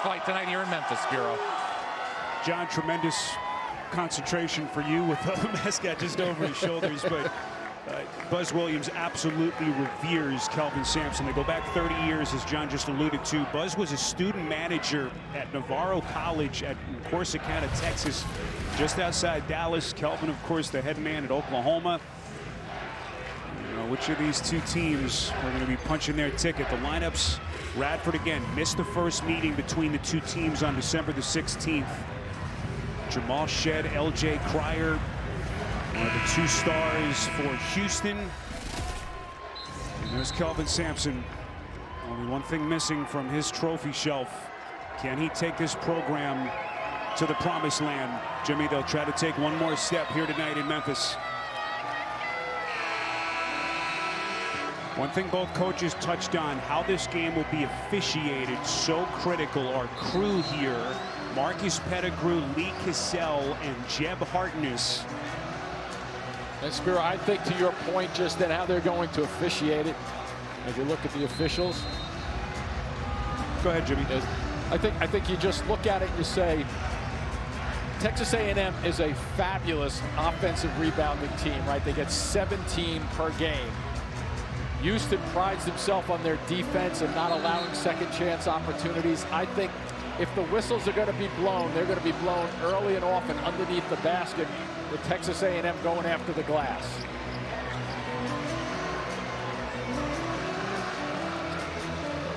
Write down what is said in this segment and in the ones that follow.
fight tonight here in Memphis, Bureau. John, tremendous concentration for you with the mascot just over his shoulders, but uh, Buzz Williams absolutely reveres Kelvin Sampson. They go back 30 years, as John just alluded to. Buzz was a student manager at Navarro College at Corsicana, Texas, just outside Dallas. Kelvin, of course, the head man at Oklahoma. Which of these two teams are going to be punching their ticket? The lineups, Radford again missed the first meeting between the two teams on December the 16th. Jamal Shead, LJ Cryer, one of the two stars for Houston. And there's Kelvin Sampson. Only one thing missing from his trophy shelf. Can he take this program to the promised land? Jimmy, they'll try to take one more step here tonight in Memphis. One thing both coaches touched on, how this game will be officiated, so critical. Our crew here, Marcus Pettigrew, Lee Cassell, and Jeb Hartness. And Spero, I think to your point, just that how they're going to officiate it, if you look at the officials. Go ahead, Jimmy. I think I think you just look at it and you say, Texas A&M is a fabulous offensive rebounding team, right? They get 17 per game. Houston prides himself on their defense and not allowing second chance opportunities. I think if the whistles are going to be blown, they're going to be blown early and often underneath the basket with Texas A&M going after the glass.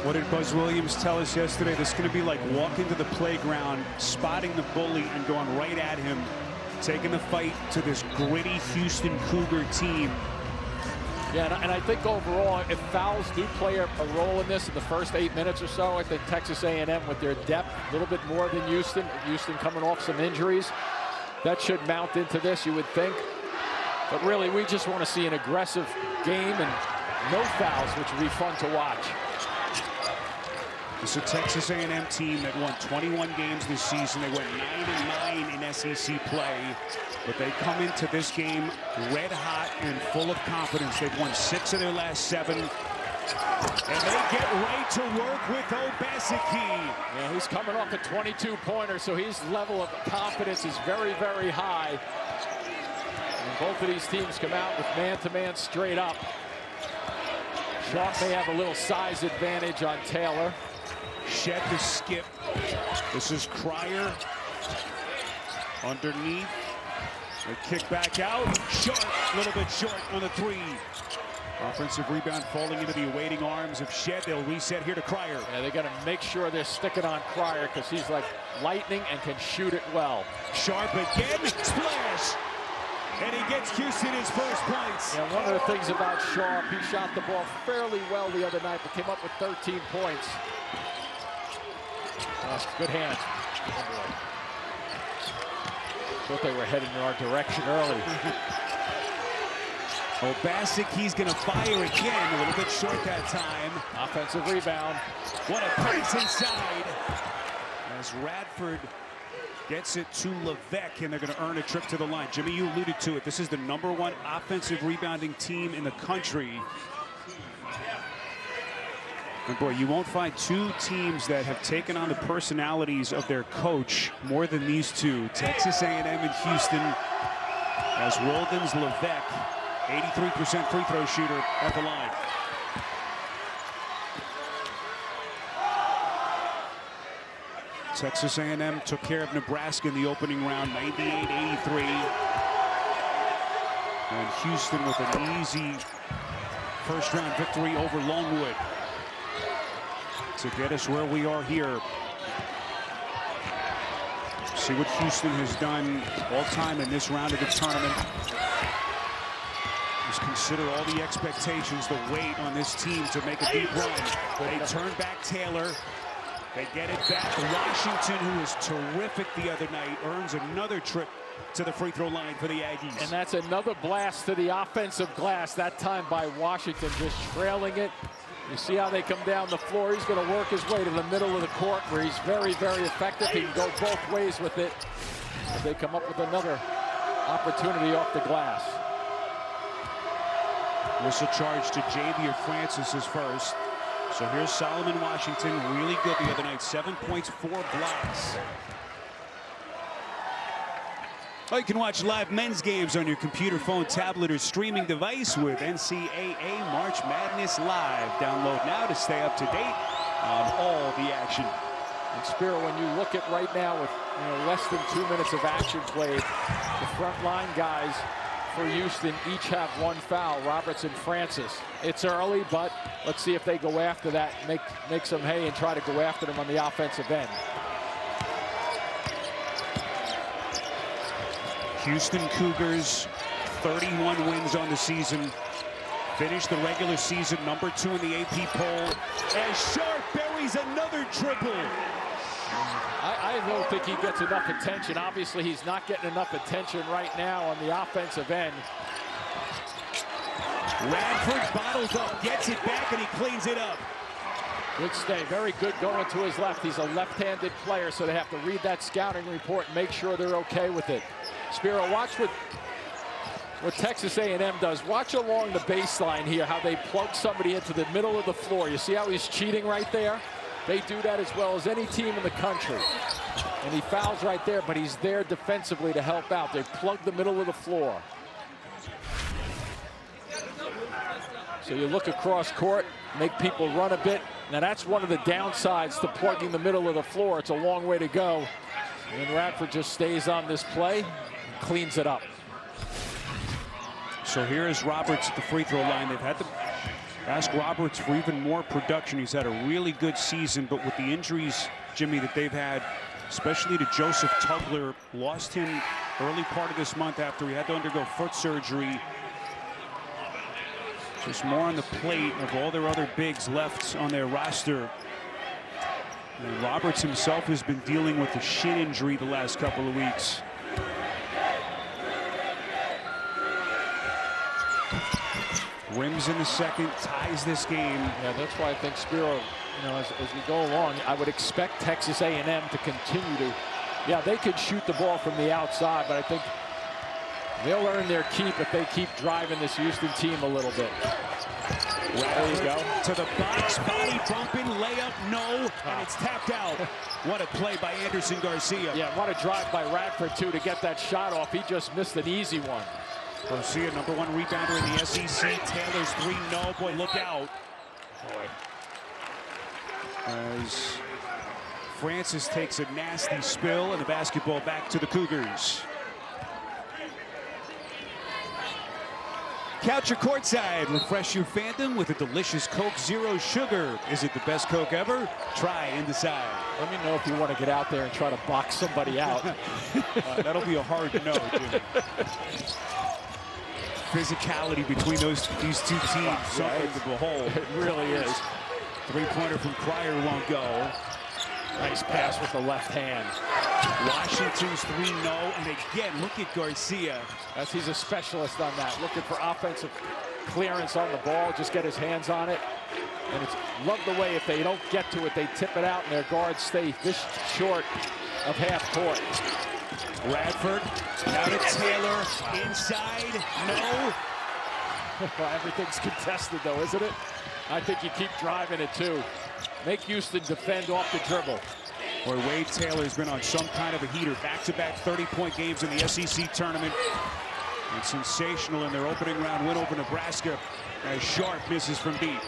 What did Buzz Williams tell us yesterday? This is going to be like walking to the playground, spotting the bully and going right at him, taking the fight to this gritty Houston Cougar team. Yeah, and I think overall, if fouls do play a, role in this in the first eight minutes or so, I think Texas A&M with their depth, a little bit more than Houston, Houston coming off some injuries, that should mount into this, you would think. But really, we just want to see an aggressive game and no fouls, which would be fun to watch. It's a Texas A&M team that won 21 games this season. They went 9 and 9 in SEC play, but they come into this game red hot and full of confidence. They've won six of their last seven. And they get right to work with Obaseki. Yeah, he's coming off a 22-pointer, so his level of confidence is very, very high. And both of these teams come out with man-to-man -man straight up. Sharp may have a little size advantage on Taylor. Shead the skip. This is Cryer. Underneath. A kick back out. Short, a little bit short on the three. Offensive rebound falling into the awaiting arms of Shead. They'll reset here to Cryer. Yeah, they got to make sure they're sticking on Cryer because he's like lightning and can shoot it well. Sharp again. Splash. And he gets Houston his first points. Yeah, one of the things about Sharp, he shot the ball fairly well the other night, but came up with 13 points. Uh, good hands. Thought they were heading in our direction early. Obaseki, he's going to fire again. A little bit short that time. Offensive rebound. What a pass inside. As Radford gets it to Leveque, and they're going to earn a trip to the line. Jimmy, you alluded to it. This is the number one offensive rebounding team in the country. And boy, you won't find two teams that have taken on the personalities of their coach more than these two. Texas A&M and Houston as Wildens Leveque, 83% free throw shooter at the line. Texas A&M took care of Nebraska in the opening round, 98-83. And Houston with an easy first round victory over Longwood to get us where we are here. See what Houston has done all time in this round of the tournament. Just consider all the expectations, the weight on this team to make a deep run. They turn back Taylor. They get it back. Washington, who was terrific the other night, earns another trip to the free throw line for the Aggies. And that's another blast to the offensive glass, that time by Washington, just trailing it you see how they come down the floor. He's going to work his way to the middle of the court where he's very, very effective. He can go both ways with it. If they come up with another opportunity off the glass. Whistle charge to Ja'Vier Francis is first. So here's Solomon Washington, really good the other night. Seven points, four blocks. Oh, you can watch live men's games on your computer, phone, tablet, or streaming device with NCAA March Madness Live. Download now to stay up to date on all the action. And Spero, when you look at right now with you know, less than two minutes of action played, the front line guys for Houston each have one foul, Roberts and Francis. It's early, but let's see if they go after that, make, make some hay and try to go after them on the offensive end. Houston Cougars, 31 wins on the season. Finished the regular season number two in the AP poll. As Sharp buries another triple. I, I, don't think he gets enough attention. Obviously, he's not getting enough attention right now on the offensive end. Radford bottles up, gets it back, and he cleans it up. Good stay. Very good going to his left. He's a left-handed player, so they have to read that scouting report and make sure they're okay with it. Spero, watch what what Texas A&M does. Watch along the baseline here how they plug somebody into the middle of the floor. You see how he's cheating right there? They do that as well as any team in the country. And he fouls right there, but he's there defensively to help out. They plug the middle of the floor. So you look across court, make people run a bit. Now that's one of the downsides to plugging the middle of the floor. It's a long way to go. And Radford just stays on this play, cleans it up. So here is Roberts at the free throw line. They've had to ask Roberts for even more production. He's had a really good season, but with the injuries, Jimmy, that they've had, especially to Joseph Tugler, lost him early part of this month after he had to undergo foot surgery. Just more on the plate of all their other bigs left on their roster. And Roberts himself has been dealing with a shin injury the last couple of weeks. Wims in the second, ties this game. Yeah, that's why I think Spero, you know, as, as we go along, I would expect Texas A&M to continue to, yeah, they could shoot the ball from the outside, but I think they'll earn their keep if they keep driving this Houston team a little bit. There you go. To the box, body bumping, layup, no, and it's tapped out. what a play by Andersson Garcia. Yeah, what a drive by Radford, too, to get that shot off. He just missed an easy one. Garcia, number one rebounder in the SEC. Taylor's three, no. Boy, look out. Boy. As Francis takes a nasty spill and the basketball back to the Cougars. Couch your courtside. Refresh your fandom with a delicious Coke Zero Sugar. Is it the best Coke ever? Try and decide. Let me know if you want to get out there and try to box somebody out. uh, that'll be a hard no, Jimmy. Physicality between those these two teams, something to behold. It really is. Three-pointer from Cryer won't go. Nice pass with the left hand. Washington's 3 no, and again, look at Garcia. As he's a specialist on that, looking for offensive clearance on the ball, just get his hands on it. And it's love the way if they don't get to it, they tip it out and their guards stay this short of half court. Radford, now to Taylor, inside, no. Everything's contested though, isn't it? I think you keep driving it too. Make Houston defend off the dribble. Boy, Wade Taylor's been on some kind of a heater. Back-to-back 30-point games in the SEC tournament. And sensational in their opening round win over Nebraska as Sharp misses from deep.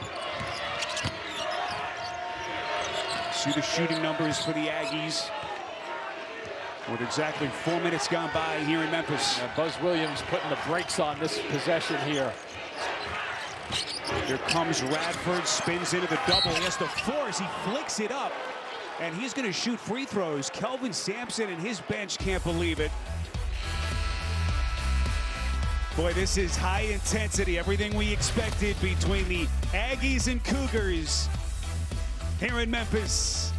See the shooting numbers for the Aggies. With exactly four minutes gone by here in Memphis. Yeah, Buzz Williams putting the brakes on this possession here. Here comes Radford, spins into the double. He has to force. He flicks it up, and he's going to shoot free throws. Kelvin Sampson and his bench can't believe it. Boy, this is high intensity. Everything we expected between the Aggies and Cougars here in Memphis.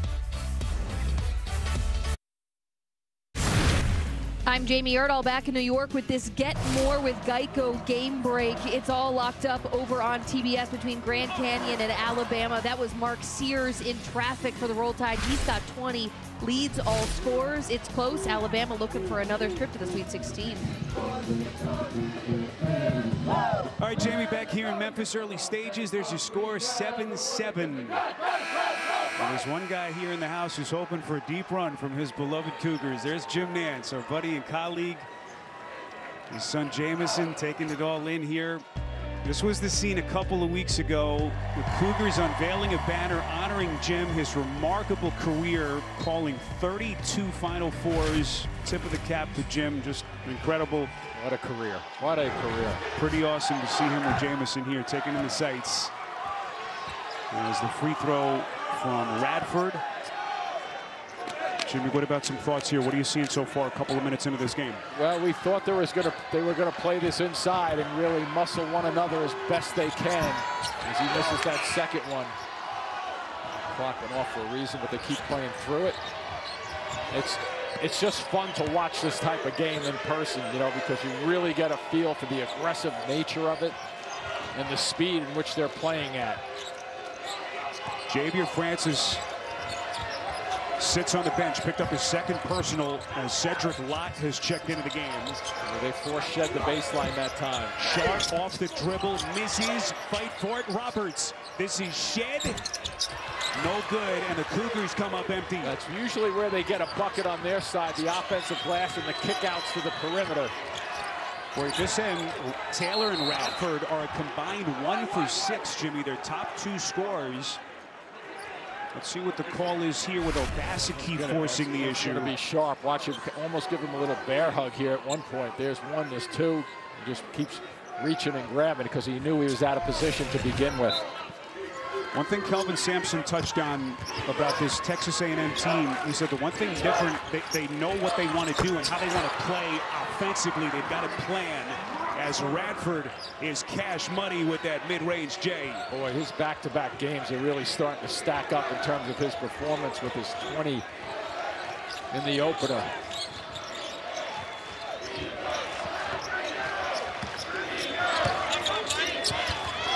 I'm Jamie Erdahl back in New York with this Get More with Geico game break. It's all locked up over on TBS between Grand Canyon and Alabama. That was Mark Sears in traffic for the Roll Tide. He's got 20, leads all scores. It's close. Alabama looking for another trip to the Sweet 16. All right, Jamie, back here in Memphis, early stages. There's your score, 7-7. And there's one guy here in the house who's hoping for a deep run from his beloved Cougars. There's Jim Nantz, our buddy and colleague. His son Jamison taking it all in here. This was the scene a couple of weeks ago the Cougars unveiling a banner honoring Jim, his remarkable career, calling 32 Final Fours. Tip of the cap to Jim, just incredible. What a career. What a career. Pretty awesome to see him with Jamison here, taking in the sights. As the free throw from Radford. Jimmy, what about some thoughts here? What are you seeing so far a couple of minutes into this game? Well, we thought there was gonna they were gonna play this inside and really muscle one another as best they can. As he misses that second one. Clock went off for a reason, but they keep playing through it. It's it's just fun to watch this type of game in person, you know, because you really get a feel for the aggressive nature of it and the speed in which they're playing at. Ja'Vier Francis sits on the bench, picked up his second personal as Cedric Lath has checked into the game. They force Shead the baseline that time. Sharp off the dribble, misses, fight for it, Roberts. This is Shead, no good, and the Cougars come up empty. That's usually where they get a bucket on their side, the offensive glass and the kickouts to the perimeter. Where this end, Taylor and Radford are a combined one for six, Jimmy. Their top two scores. Let's see what the call is here with Obaseki forcing the issue. Going to be sharp. Watch him almost give him a little bear hug here at one point. There's one, there's two. He just keeps reaching and grabbing because he knew he was out of position to begin with. One thing Kelvin Sampson touched on about this Texas A&M team, he said the one thing different, they, they know what they want to do and how they want to play offensively. They've got a plan as Radford is cash money with that mid-range J. Boy, his back-to-back -back games are really starting to stack up in terms of his performance with his 20 in the opener.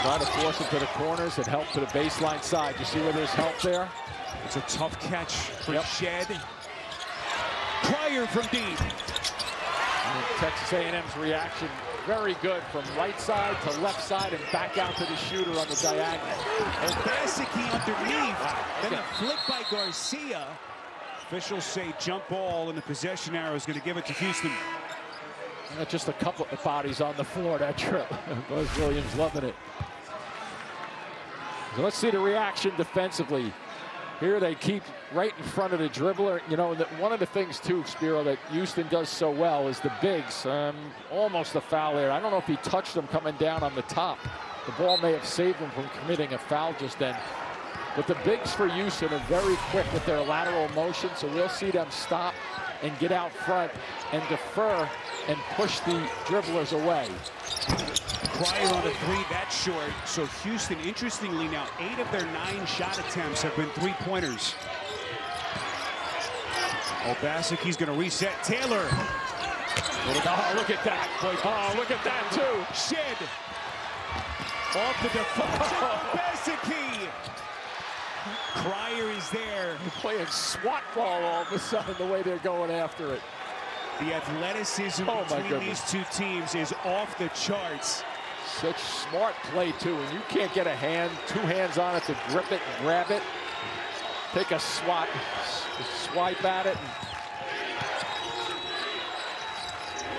Try to force it to the corners and help to the baseline side. You see where there's help there? It's a tough catch for yep. Shead. Cryer from deep. Texas A&M's reaction very good from right side to left side and back out to the shooter on the diagonal. Obaseki underneath. Wow. Then a flick by Garcia. Officials say jump ball and the possession arrow is going to give it to Houston. And just a couple of bodies on the floor that trip. Buzz Williams loving it. So let's see the reaction defensively. Here they keep right in front of the dribbler. You know, one of the things, too, Spero, that Houston does so well is the bigs. Um, almost a foul there. I don't know if he touched them coming down on the top. The ball may have saved him from committing a foul just then. But the bigs for Houston are very quick with their lateral motion, so we'll see them stop and get out front and defer and push the dribblers away. Cryer on a three, that's short. So Houston, interestingly now, eight of their nine shot attempts have been three-pointers. Oh, Obaseki's going to reset. Taylor. Oh, look at that. Oh, look at that, too. Shead. Off the deflection. Obaseki. Oh. Cryer is there. Playing SWAT ball all of a sudden, the way they're going after it. The athleticism oh between these two teams is off the charts. Such smart play, too. And you can't get a hand, two hands on it to grip it and grab it. Take a swat, swipe at it.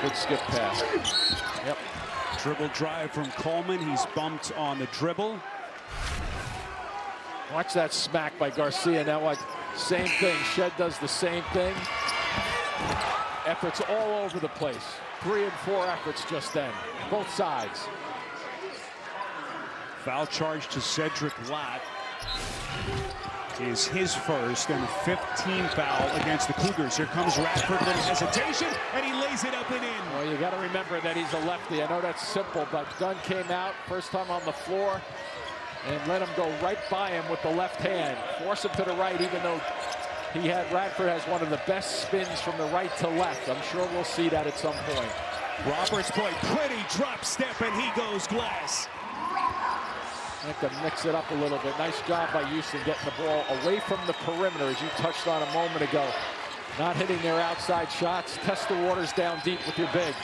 Good skip pass. Yep. Dribble drive from Coleman. He's bumped on the dribble. Watch that smack by Garcia. Now what? Same thing. Shead does the same thing. Efforts all over the place. Three and four efforts just then. Both sides. Foul charge to Cedric Lath is his first and 15 foul against the Cougars. Here comes Radford, little hesitation, and he lays it up and in. Well, you got to remember that he's a lefty. I know that's simple, but Dunn came out first time on the floor and let him go right by him with the left hand. Force him to the right, even though he had Radford has one of the best spins from the right to left. I'm sure we'll see that at some point. Roberts boy, pretty drop step, and he goes glass. Have to mix it up a little bit. Nice job by Houston getting the ball away from the perimeter, as you touched on a moment ago. Not hitting their outside shots. Test the waters down deep with your bigs.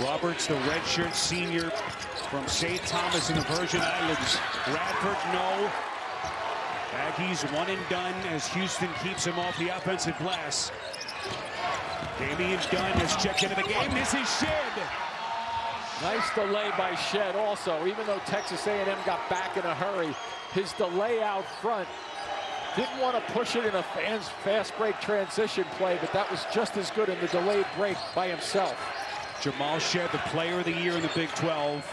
Roberts, the redshirt senior from St. Thomas in the Virgin Islands. Radford, no. Aggies one and done as Houston keeps him off the offensive glass. Damian Dunn has checked into the game. This is Shead. Nice delay by Shead also. Even though Texas A&M got back in a hurry, his delay out front didn't want to push it in a fast break transition play, but that was just as good in the delayed break by himself. Jamal Shead, the player of the year in the Big 12.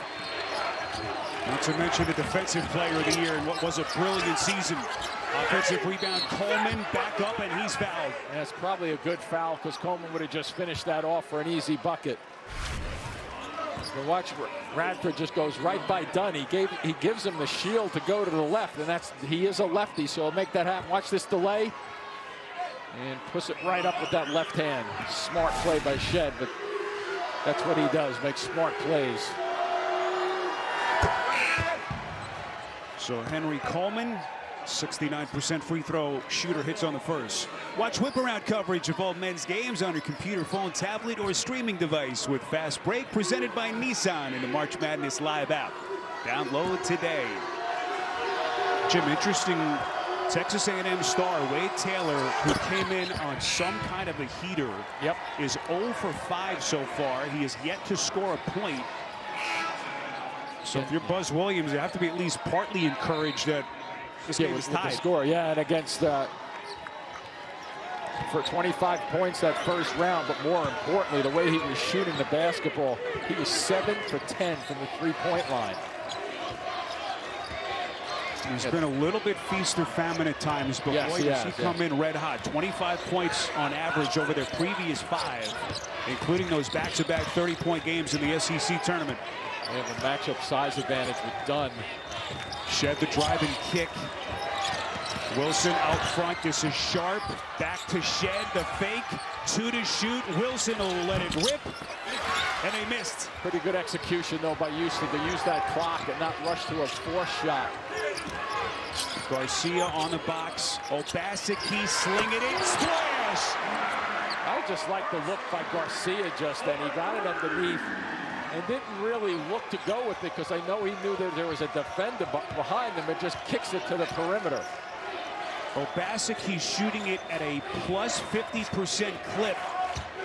Not to mention the defensive player of the year in what was a brilliant season. Offensive rebound, Coleman back up and he's fouled. That's probably a good foul because Coleman would have just finished that off for an easy bucket. Watch Radford just goes right by Dunn. He gave he gives him the shield to go to the left, and that's he is a lefty, so he'll make that happen. Watch this delay. And puts it right up with that left hand. Smart play by Shead, but that's what he does, make smart plays. So Henry Coleman, 69% free throw shooter hits on the first. Watch whip around coverage of all men's games on your computer, phone, tablet, or streaming device with Fast Break presented by Nissan in the March Madness Live app. Download today. Jim, interesting Texas A&M star Wade Taylor, who came in on some kind of a heater, yep. is 0 for 5 so far. He has yet to score a point. So if you're Buzz Williams, you have to be at least partly encouraged that this yeah, game with, is tied. The score, yeah, and against uh, for 25 points that first round, but more importantly, the way he was shooting the basketball, he was 7 for 10 from the three-point line. He's been a little bit feast or famine at times, but yes, boy, he yes. come in red hot. 25 points on average over their previous five, including those back-to-back 30-point games in the SEC tournament. They have a matchup size advantage with Dunn. Shead the drive and kick. Wilson out front. This is Sharp. Back to Shead. The fake. Two to shoot. Wilson will let it rip. And they missed. Pretty good execution, though, by Houston to use that clock and not rush to a fourth shot. Garcia on the box. Obaseki slinging it. In. Splash! I just like the look by Garcia just then. He got it underneath and didn't really look to go with it because I know he knew that there was a defender behind him and just kicks it to the perimeter. Obaseki, he's shooting it at a plus 50% clip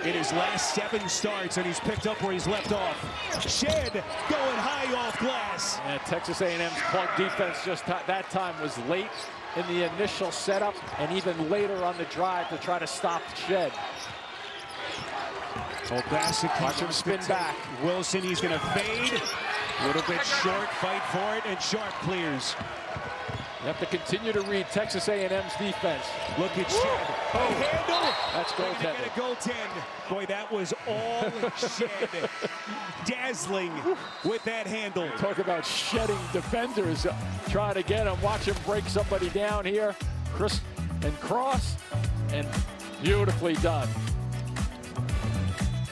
in his last seven starts, and he's picked up where he's left off. Shead going high off glass. And Texas A&M's plug defense just that time was late in the initial setup and even later on the drive to try to stop Shead. Obaseki, watch him spin back. Wilson, he's going to fade. A little bit short, fight for it, and Sharp clears. You have to continue to read Texas A&M's defense. Look at Shead. Oh, handle. That's goaltending. Get a goaltend. Boy, that was all Shead. Dazzling with that handle. Talk about shedding defenders. Trying to get him. Watch him break somebody down here. Chris and cross. And beautifully done.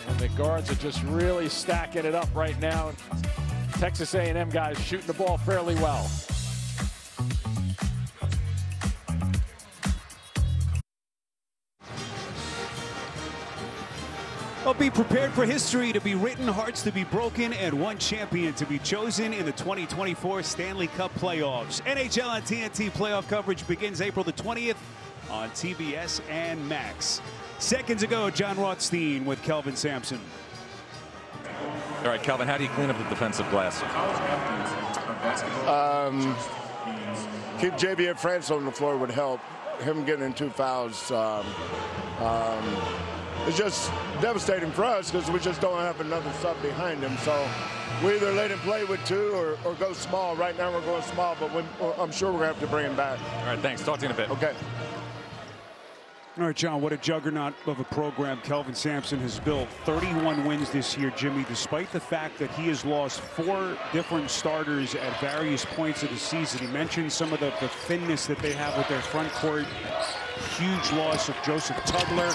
And the guards are just really stacking it up right now. Texas A&M guys shooting the ball fairly well. Well, be prepared for history to be written, hearts to be broken, and one champion to be chosen in the 2024 Stanley Cup playoffs. NHL on TNT playoff coverage begins April the 20th on TBS and Max. Seconds ago, Jon Rothstein with Kelvin Sampson. All right, Kelvin, how do you clean up the defensive glass? Um, keep JB France on the floor would help. Him getting in two fouls. Um, um, it's just devastating for us because we just don't have another sub behind him. So we either let him play with two or, or go small. Right now we're going small, but we, I'm sure we're going to have to bring him back. All right, thanks. Talk to you in a bit. Okay. All right, John, what a juggernaut of a program Kelvin Sampson has built. 31 wins this year, Jimmy, despite the fact that he has lost four different starters at various points of the season. He mentioned some of the, the thinness that they have with their front court. Huge loss of Joseph Tugler.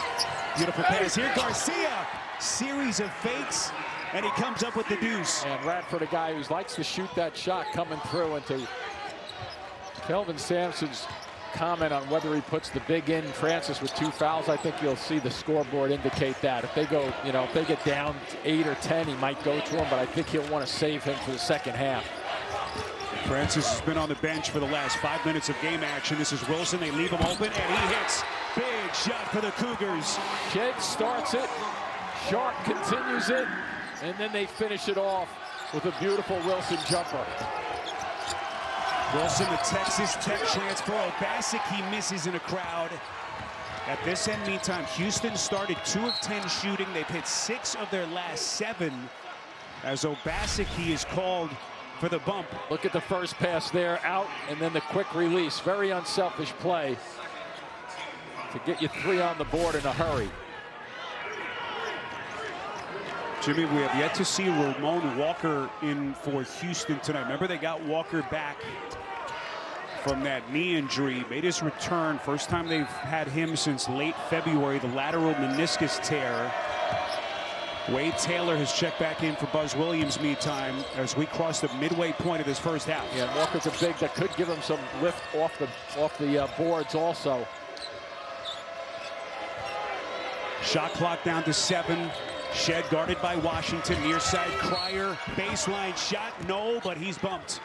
Beautiful pass here, Garcia. Series of fakes, and he comes up with the deuce. And Radford, a guy who likes to shoot that shot coming through into Kelvin Sampson's comment on whether he puts the big in Francis with two fouls. I think you'll see the scoreboard indicate that. If they go, you know, if they get down eight or 10, he might go to him, but I think he'll want to save him for the second half. Francis has been on the bench for the last five minutes of game action. This is Wilson. They leave him open, and he hits. Big shot for the Cougars. Kidd starts it. Sharp continues it. And then they finish it off with a beautiful Wilson jumper. Wilson, the Texas Tech transfer. he misses in a crowd. At this end, meantime, Houston started 2 of 10 shooting. They've hit 6 of their last 7 as Obaseki is called for the bump. Look at the first pass there, out, and then the quick release. Very unselfish play to get you three on the board in a hurry. Jimmy, we have yet to see Ramon Walker in for Houston tonight. Remember, they got Walker back from that knee injury. Made his return. First time they've had him since late February, the lateral meniscus tear. Wade Taylor has checked back in for Buzz Williams meantime as we cross the midway point of this first half. Yeah, Walker's a big that could give him some lift off the off the uh, boards also. Shot clock down to seven. Shead guarded by Washington. Near side Cryer. Baseline shot. No, but he's bumped.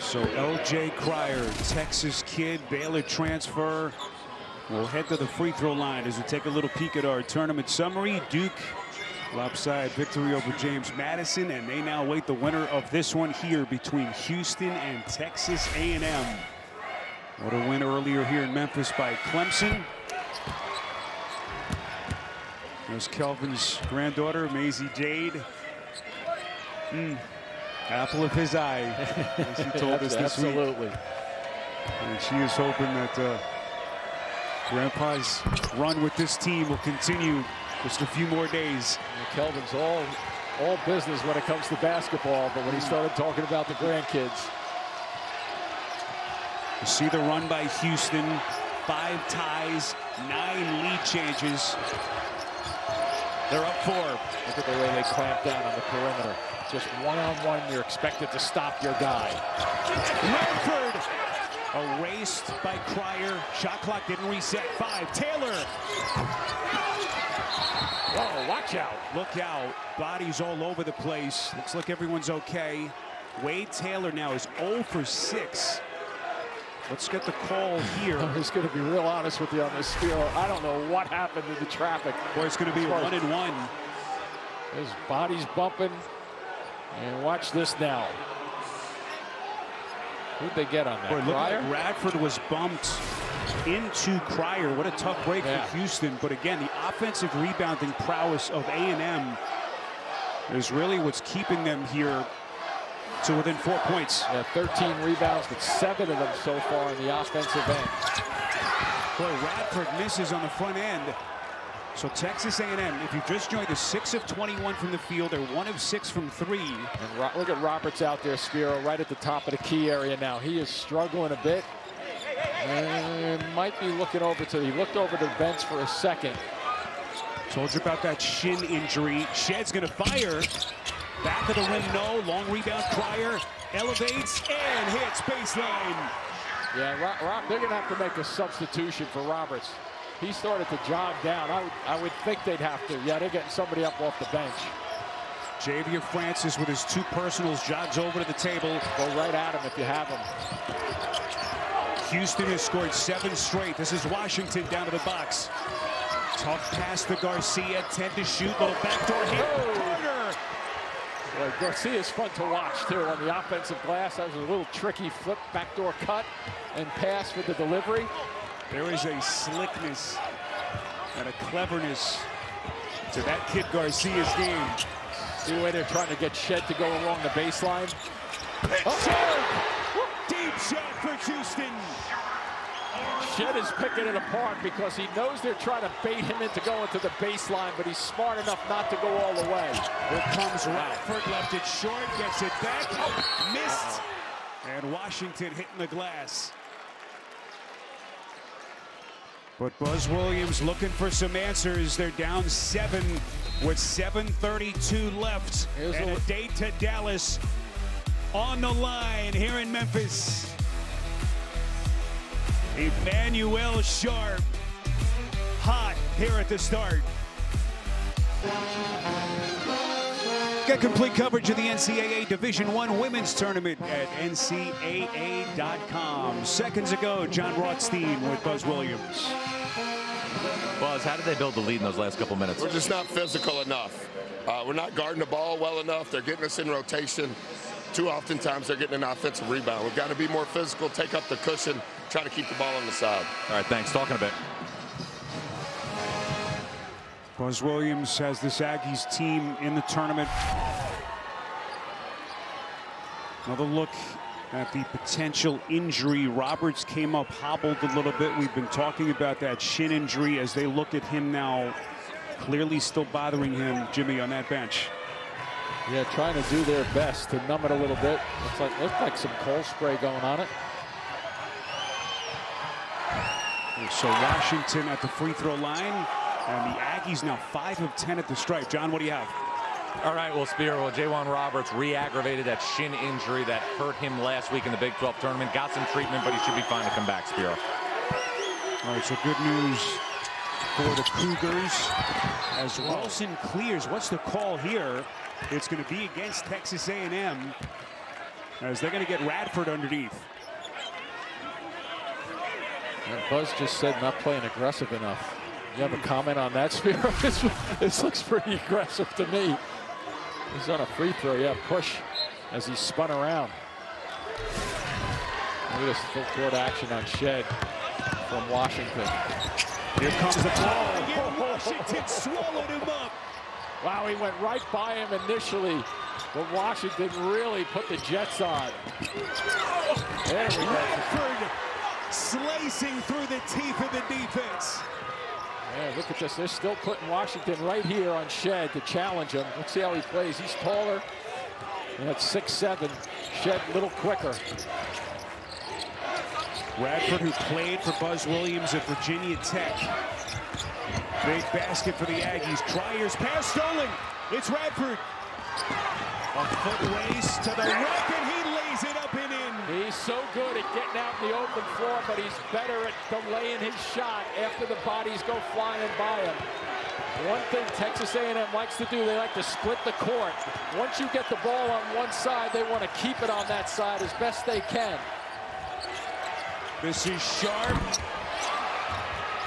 So LJ Cryer, Texas kid, Baylor transfer. We'll head to the free throw line as we take a little peek at our tournament summary. Duke lopside victory over James Madison, and they now wait the winner of this one here between Houston and Texas A&M. What a win earlier here in Memphis by Clemson. There's Kelvin's granddaughter, Maisie Jade. Mm, apple of his eye, as he told us this week. Absolutely. And she is hoping that uh, Grandpa's run with this team will continue just a few more days. And Kelvin's all all business when it comes to basketball, but when he started talking about the grandkids, You see the run by Houston. Five ties, nine lead changes. They're up four. look at the way they clamp down on the perimeter. Just one-on-one, you're expected to stop your guy. Radford erased by Cryer. Shot clock didn't reset. Five. Taylor. Oh, watch out. Look out. Bodies all over the place. Looks like everyone's okay. Wade Taylor now is 0 for 6. Let's get the call here. I'm just going to be real honest with you on this steal. I don't know what happened to the traffic. Boy, it's going to be a As far as- one and one. His body's bumping. And watch this now. Who'd they get on that? Boy, look like Radford was bumped into Cryer. What a tough break Yeah. for Houston. But again, the offensive rebounding prowess of A&M is really what's keeping them here to within four points. Yeah, 13 rebounds, but seven of them so far in the offensive end. Boy, Radford misses on the front end. So Texas A&M, if you just joined us, 6 of 21 from the field. They're 1 of 6 from 3. And look at Roberts out there, Spero, right at the top of the key area now. He is struggling a bit. And might be looking over to, he looked over to the bench for a second. Told you about that shin injury. Shead's going to fire. Back of the rim, no. Long rebound, Cryer elevates and hits baseline. Yeah, Ro- Rob, they're going to have to make a substitution for Roberts. He started to jog down. I would, I would think they'd have to. Yeah, they're getting somebody up off the bench. Ja'Vier Francis with his two personals jogs over to the table. Go right at him if you have him. Houston has scored seven straight. This is Washington down to the box. Tough pass to Garcia. 10 to shoot. Little backdoor hit. Oh! Corner. Well, Garcia's fun to watch, too, on the offensive glass. That was a little tricky flip, backdoor cut, and pass for the delivery. There is a slickness and a cleverness to that kid Garcia's game. See the way they're trying to get Shead to go along the baseline. Shot! Oh, Deep shot for Houston. Shead is picking it apart because he knows they're trying to bait him into going to the baseline, but he's smart enough not to go all the way. Here comes Radford, left it short, gets it back, oh, missed, and Washington hitting the glass. But Buzz Williams looking for some answers. They're down seven with 7.32 left. Here's and a- a date to Dallas on the line here in Memphis. Emmanuel Sharp, hot here at the start. Get complete coverage of the NCAA Division One Women's Tournament at NCAA.com. Seconds ago, Jon Rothstein with Buzz Williams. Buzz, how did they build the lead in those last couple minutes? We're just not physical enough. Uh, we're not guarding the ball well enough. They're getting us in rotation. Too oftentimes they're getting an offensive rebound. We've got to be more physical, take up the cushion, try to keep the ball on the side. All right, thanks. Talking a bit. Buzz Williams has this Aggies team in the tournament. Another look at the potential injury. Roberts came up hobbled a little bit. We've been talking about that shin injury as they look at him now. Clearly still bothering him, Jimmy, on that bench. Yeah, trying to do their best to numb it a little bit. Looks like looked like some cold spray going on it. So Washington at the free throw line. And the Aggies now 5 of 10 at the stripe. John, what do you have? All right, well, Spero, J'Wan Roberts re-aggravated that shin injury that hurt him last week in the Big 12 tournament. Got some treatment, but he should be fine to come back, Spero. All right, so good news for the Cougars as Wilson clears. What's the call here? It's going to be against Texas A&M as they're going to get Radford underneath. And Buzz just said not playing aggressive enough. You have a comment on that, Spero? this, this looks pretty aggressive to me. He's on a free throw. Yeah, push as he spun around. Look at this full court action on Shead from Washington. Here comes the ball. Again, Washington swallowed him up. Wow, he went right by him initially, but Washington really put the Jets on. There we go. Slicing through the teeth of the defense. Yeah, look at this. They're still putting Washington right here on Shead to challenge him. Let's see how he plays. He's taller. And that's six seven. Shead a little quicker. Radford, who played for Buzz Williams at Virginia Tech. Big basket for the Aggies. Cryers pass stolen. It's Radford. A foot race to the rack, and he lays it up and in. He's so good at getting the open floor, but he's better at delaying his shot after the bodies go flying by him. One thing Texas A&M likes to do, they like to split the court. Once you get the ball on one side, they want to keep it on that side as best they can. This is Sharp.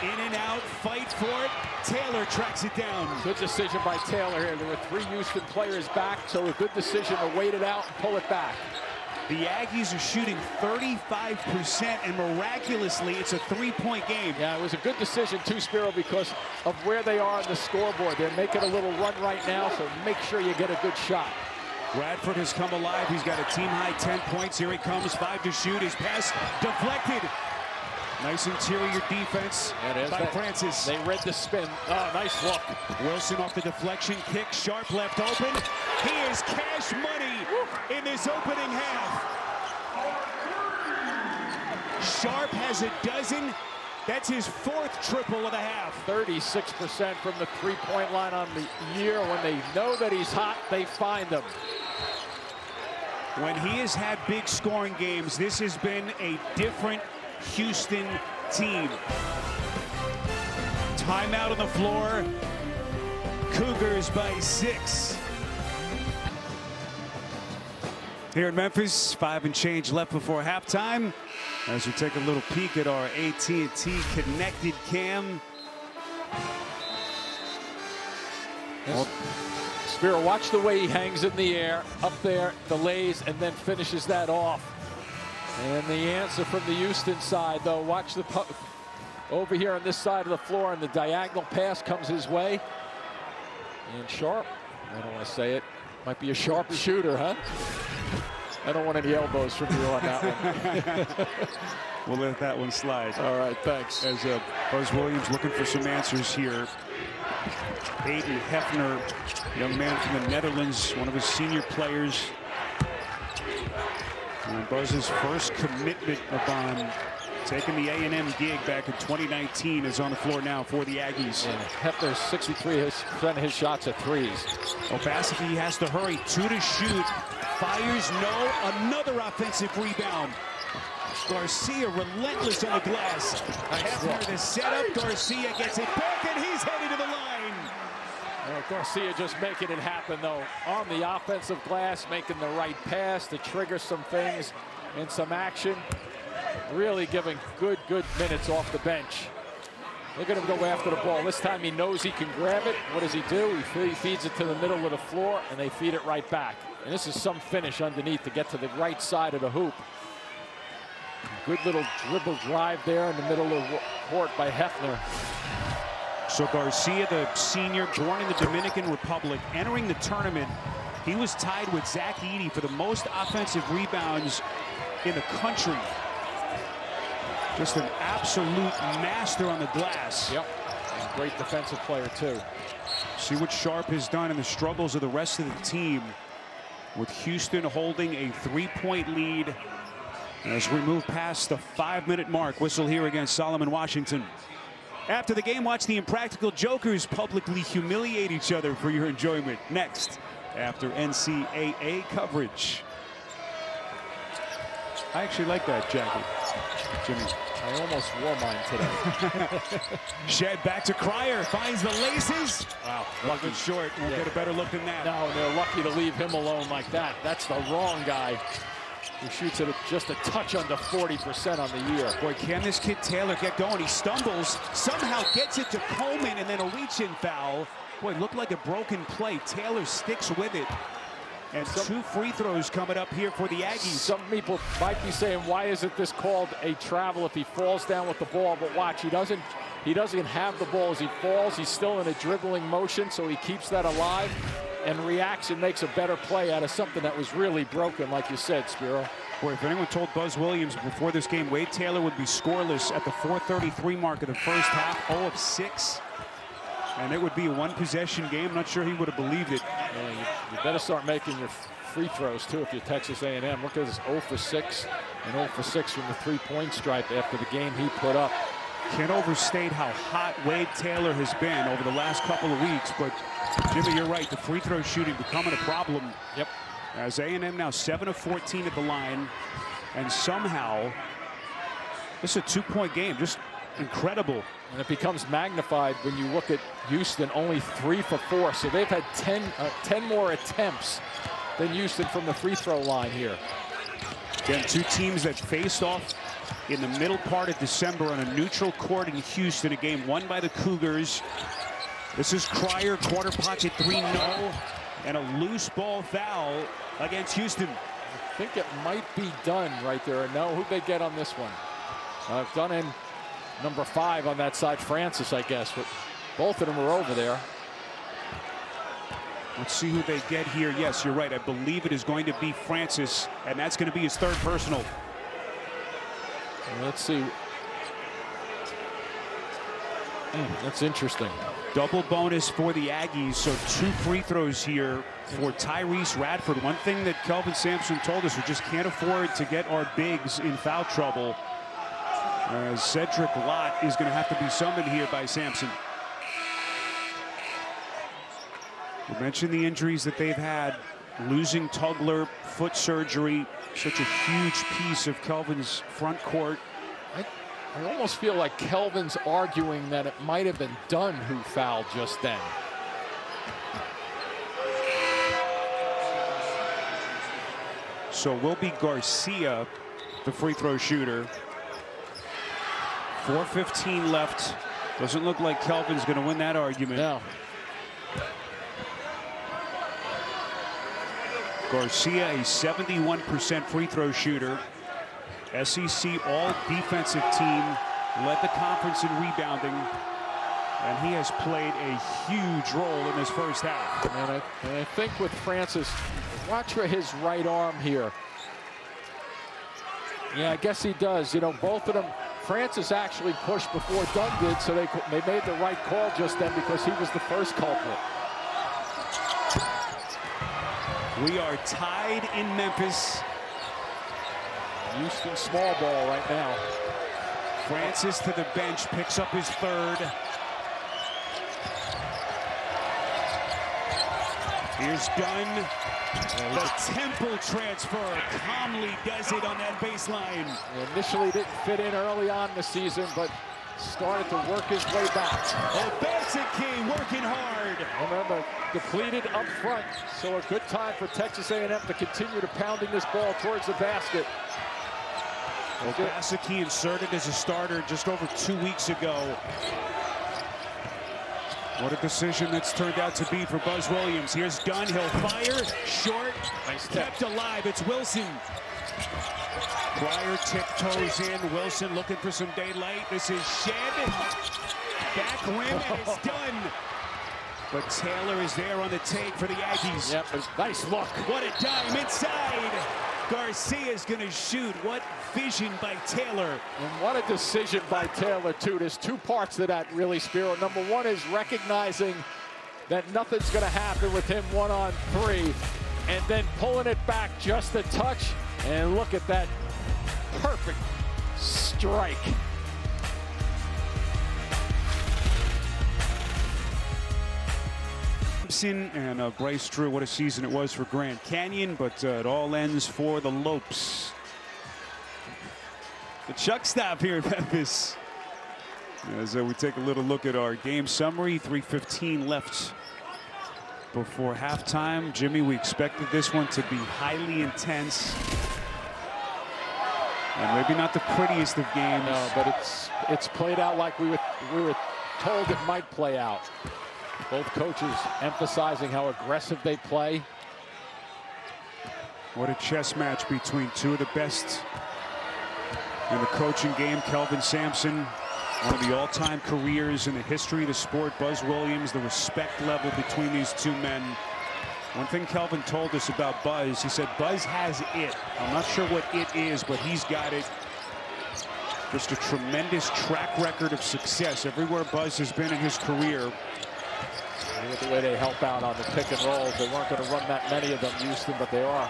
In and out, fight for it. Taylor tracks it down. Good decision by Taylor here. There were three Houston players back, so a good decision to wait it out and pull it back. The Aggies are shooting 35%, and miraculously, it's a three-point game. Yeah, it was a good decision too, Spero, because of where they are on the scoreboard. They're making a little run right now, so make sure you get a good shot. Radford has come alive. He's got a team-high 10 points. Here he comes, five to shoot. His pass deflected. Nice interior defense Yeah, by that- Francis. They read the spin. Oh, nice look. Wilson off the deflection kick. Sharp left open. He is cash money in this opening half. Sharp has a dozen. That's his fourth triple of the half. 36% from the three-point line on the year. When they know that he's hot, they find him. When he has had big scoring games, this has been a different Houston team. Timeout on the floor. Cougars by six. Here in Memphis, five and change left before halftime. As we take a little peek at our AT&T connected cam. Spero, watch the way he hangs in the air, up there, delays, and then finishes that off. And the answer from the Houston side, though, watch the over here on this side of the floor, and the diagonal pass comes his way. And Sharp, I don't want to say it, might be a sharp shooter, huh? I don't want any elbows from you on that one. we'll let that one slide. All right, thanks. As uh, Buzz Williams looking for some answers here. Aiden Hefner, young man from the Netherlands, one of his senior players. And Buzz's first commitment upon taking the A&M gig back in 2019 is on the floor now for the Aggies. And Hefner, 63% of his shots are threes. Obaseki has to hurry. Two to shoot. Fires no. Another offensive rebound. Garcia relentless on the glass. Hefner the setup. Garcia gets it back and he's headed to the line. Well, Garcia just making it happen though. On the offensive glass, making the right pass to trigger some things and some action. Really giving good, good minutes off the bench. Look at him go after the ball. This time he knows he can grab it. What does he do? He feeds it to the middle of the floor, and they feed it right back. And this is some finish underneath to get to the right side of the hoop. Good little dribble drive there in the middle of the court by Hefner. So Garcia, the senior, born in the Dominican Republic, entering the tournament, he was tied with Zach Edey for the most offensive rebounds in the country. Just an absolute master on the glass. Yep. Great defensive player, too. See what Sharp has done in the struggles of the rest of the team with Houston holding a three-point lead as we move past the five-minute mark. Whistle here against Solomon Washington. After the game, watch the Impractical Jokers publicly humiliate each other for your enjoyment. Next, after NCAA coverage. I actually like that jacket, Jimmy. I almost wore mine today. Shead back to Cryer, finds the laces. Wow, lucky short. Won't yeah. get a better look than that. No, they're lucky to leave him alone like that. That's the wrong guy. He shoots it just a touch under 40% on the year. Boy, can this kid Taylor get going? He stumbles, somehow gets it to Coleman, and then a reach-in foul. Boy, looked like a broken play. Taylor sticks with it. And two free throws coming up here for the Aggies. Some people might be saying, why isn't this called a travel if he falls down with the ball? But watch, he doesn't he doesn't have the ball as he falls. He's still in a dribbling motion, so he keeps that alive and reacts and makes a better play out of something that was really broken, like you said, Spero. Boy, if anyone told Buzz Williams before this game Wade Taylor would be scoreless at the 433 mark of the first half, 0 of 6, and it would be a one-possession game, I'm not sure he would have believed it. You, you, better start making your free throws, too, if you're Texas A&M. Look at this 0 for 6 and 0 for 6 from the three-point stripe after the game he put up. Can't overstate how hot Wade Taylor has been over the last couple of weeks, but Jimmy, you're right. The free throw shooting becoming a problem. Yep. As A&M now 7 of 14 at the line, and somehow this is a two-point game. Just incredible. And it becomes magnified when you look at Houston, only three for four. So they've had 10, uh, 10 more attempts than Houston from the free throw line here. Again, two teams that faced off in the middle part of December on a neutral court in Houston, a game won by the Cougars. This is Cryer, quarter pocket three, no. And a loose ball foul against Houston. I think it might be Dunn right there. No, who'd they get on this one? Uh, done in number five on that side, Francis, I guess. But both of them are over there. Let's see who they get here. Yes, you're right. I believe it is going to be Francis, and that's going to be his third personal. Let's see. Mm, that's interesting. Double bonus for the Aggies, so two free throws here for Tyrece Radford. One thing that Kelvin Sampson told us, we just can't afford to get our bigs in foul trouble. As Cedric Lath is going to have to be summoned here by Sampson. We mentioned the injuries that they've had. Losing Tugler, foot surgery, such a huge piece of Kelvin's front court. I, I almost feel like Kelvin's arguing that it might have been Dunn who fouled just then. So will be Garcia, the free throw shooter. 4.15 left. Doesn't look like Kelvin's going to win that argument. No. Garcia, a 71% free throw shooter. SEC all defensive team led the conference in rebounding and he has played a huge role in this first half. And I, and I think with Francis, watch for his right arm here. Yeah, I guess he does. You know, both of them, Francis actually pushed before Dunn did, so they, they made the right call just then because he was the first culprit. We are tied in Memphis. Houston small ball right now. Francis to the bench, picks up his third. Here's Dunn. The Temple transfer calmly does it on that baseline. Initially didn't fit in early on in the season, but started to work his way back. Oh, Obaseki working hard. Remember, depleted up front, so a good time for Texas A&M to continue to pounding this ball towards the basket. Obaseki inserted as a starter just over two weeks ago. What a decision that's turned out to be for Buzz Williams. Here's Dunn, he'll fire, short, nice kept alive. It's Wilson. Cryer tiptoes in. Wilson looking for some daylight. This is Shead. Back rim, and it's done. But Taylor is there on the take for the Aggies. Yep, nice look. What a dime inside. Garcia's going to shoot. What vision by Taylor. And what a decision by Taylor, too. There's two parts to that, really, Spero. Number one is recognizing that nothing's going to happen with him one on three, and then pulling it back just a touch. And look at that perfect strike. and uh, Bryce Drew. What a season it was for Grand Canyon, but uh, it all ends for the Lopes. The Chuck stop here in Memphis. As uh, we take a little look at our game summary, 3.15 left before halftime. Jimmy, we expected this one to be highly intense. And maybe not the prettiest of games. No, but it's it's played out like we were we were told it might play out. Both coaches emphasizing how aggressive they play. What a chess match between two of the best in the coaching game. Kelvin Sampson, one of the all-time careers in the history of the sport. Buzz Williams, the respect level between these two men. One thing Kelvin told us about Buzz, he said Buzz has it. I'm not sure what it is, but he's got it. Just a tremendous track record of success everywhere Buzz has been in his career. Look at the way they help out on the pick and rolls. They weren't going to run that many of them, Houston, but they are.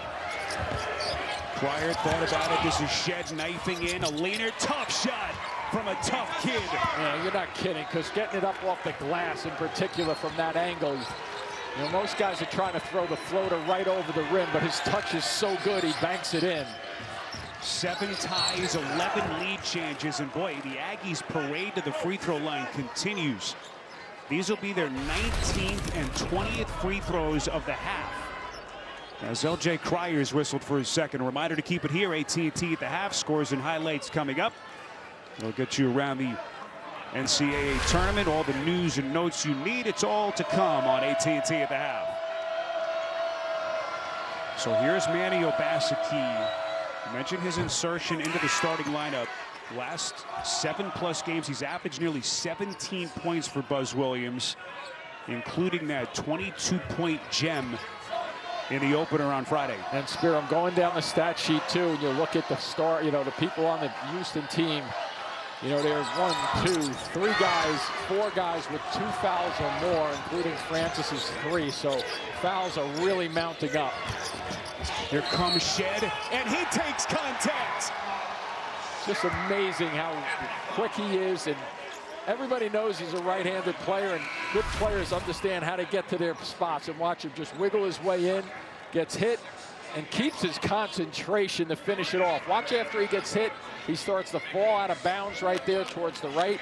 Cryer thought about it. This is Shead knifing in. A leaner, tough shot from a tough kid. Yeah, you're not kidding, because getting it up off the glass in particular from that angle, you know, most guys are trying to throw the floater right over the rim, but his touch is so good, he banks it in. Seven ties, 11 lead changes, and boy, the Aggies' parade to the free throw line continues. These will be their 19th and 20th free throws of the half. As L.J. Cryer's whistled for his second. Reminder to keep it here. AT&T at the half. Scores and highlights coming up. We'll get you around the NCAA tournament. All the news and notes you need. It's all to come on AT&T at the half. So here's Manny Obaseki. I mentioned his insertion into the starting lineup. Last seven plus games, he's averaged nearly 17 points for Buzz Williams, including that 22 point gem in the opener on Friday. And Spero, I'm going down the stat sheet too, and you look at the star, you know, the people on the Houston team. You know, there's one, two, three guys, four guys with two fouls or more, including Francis's three. So fouls are really mounting up. Here comes Shead, and he takes contact. Just amazing how quick he is, and everybody knows he's a right-handed player, and good players understand how to get to their spots and watch him just wiggle his way in, gets hit, and keeps his concentration to finish it off. Watch after he gets hit, he starts to fall out of bounds right there towards the right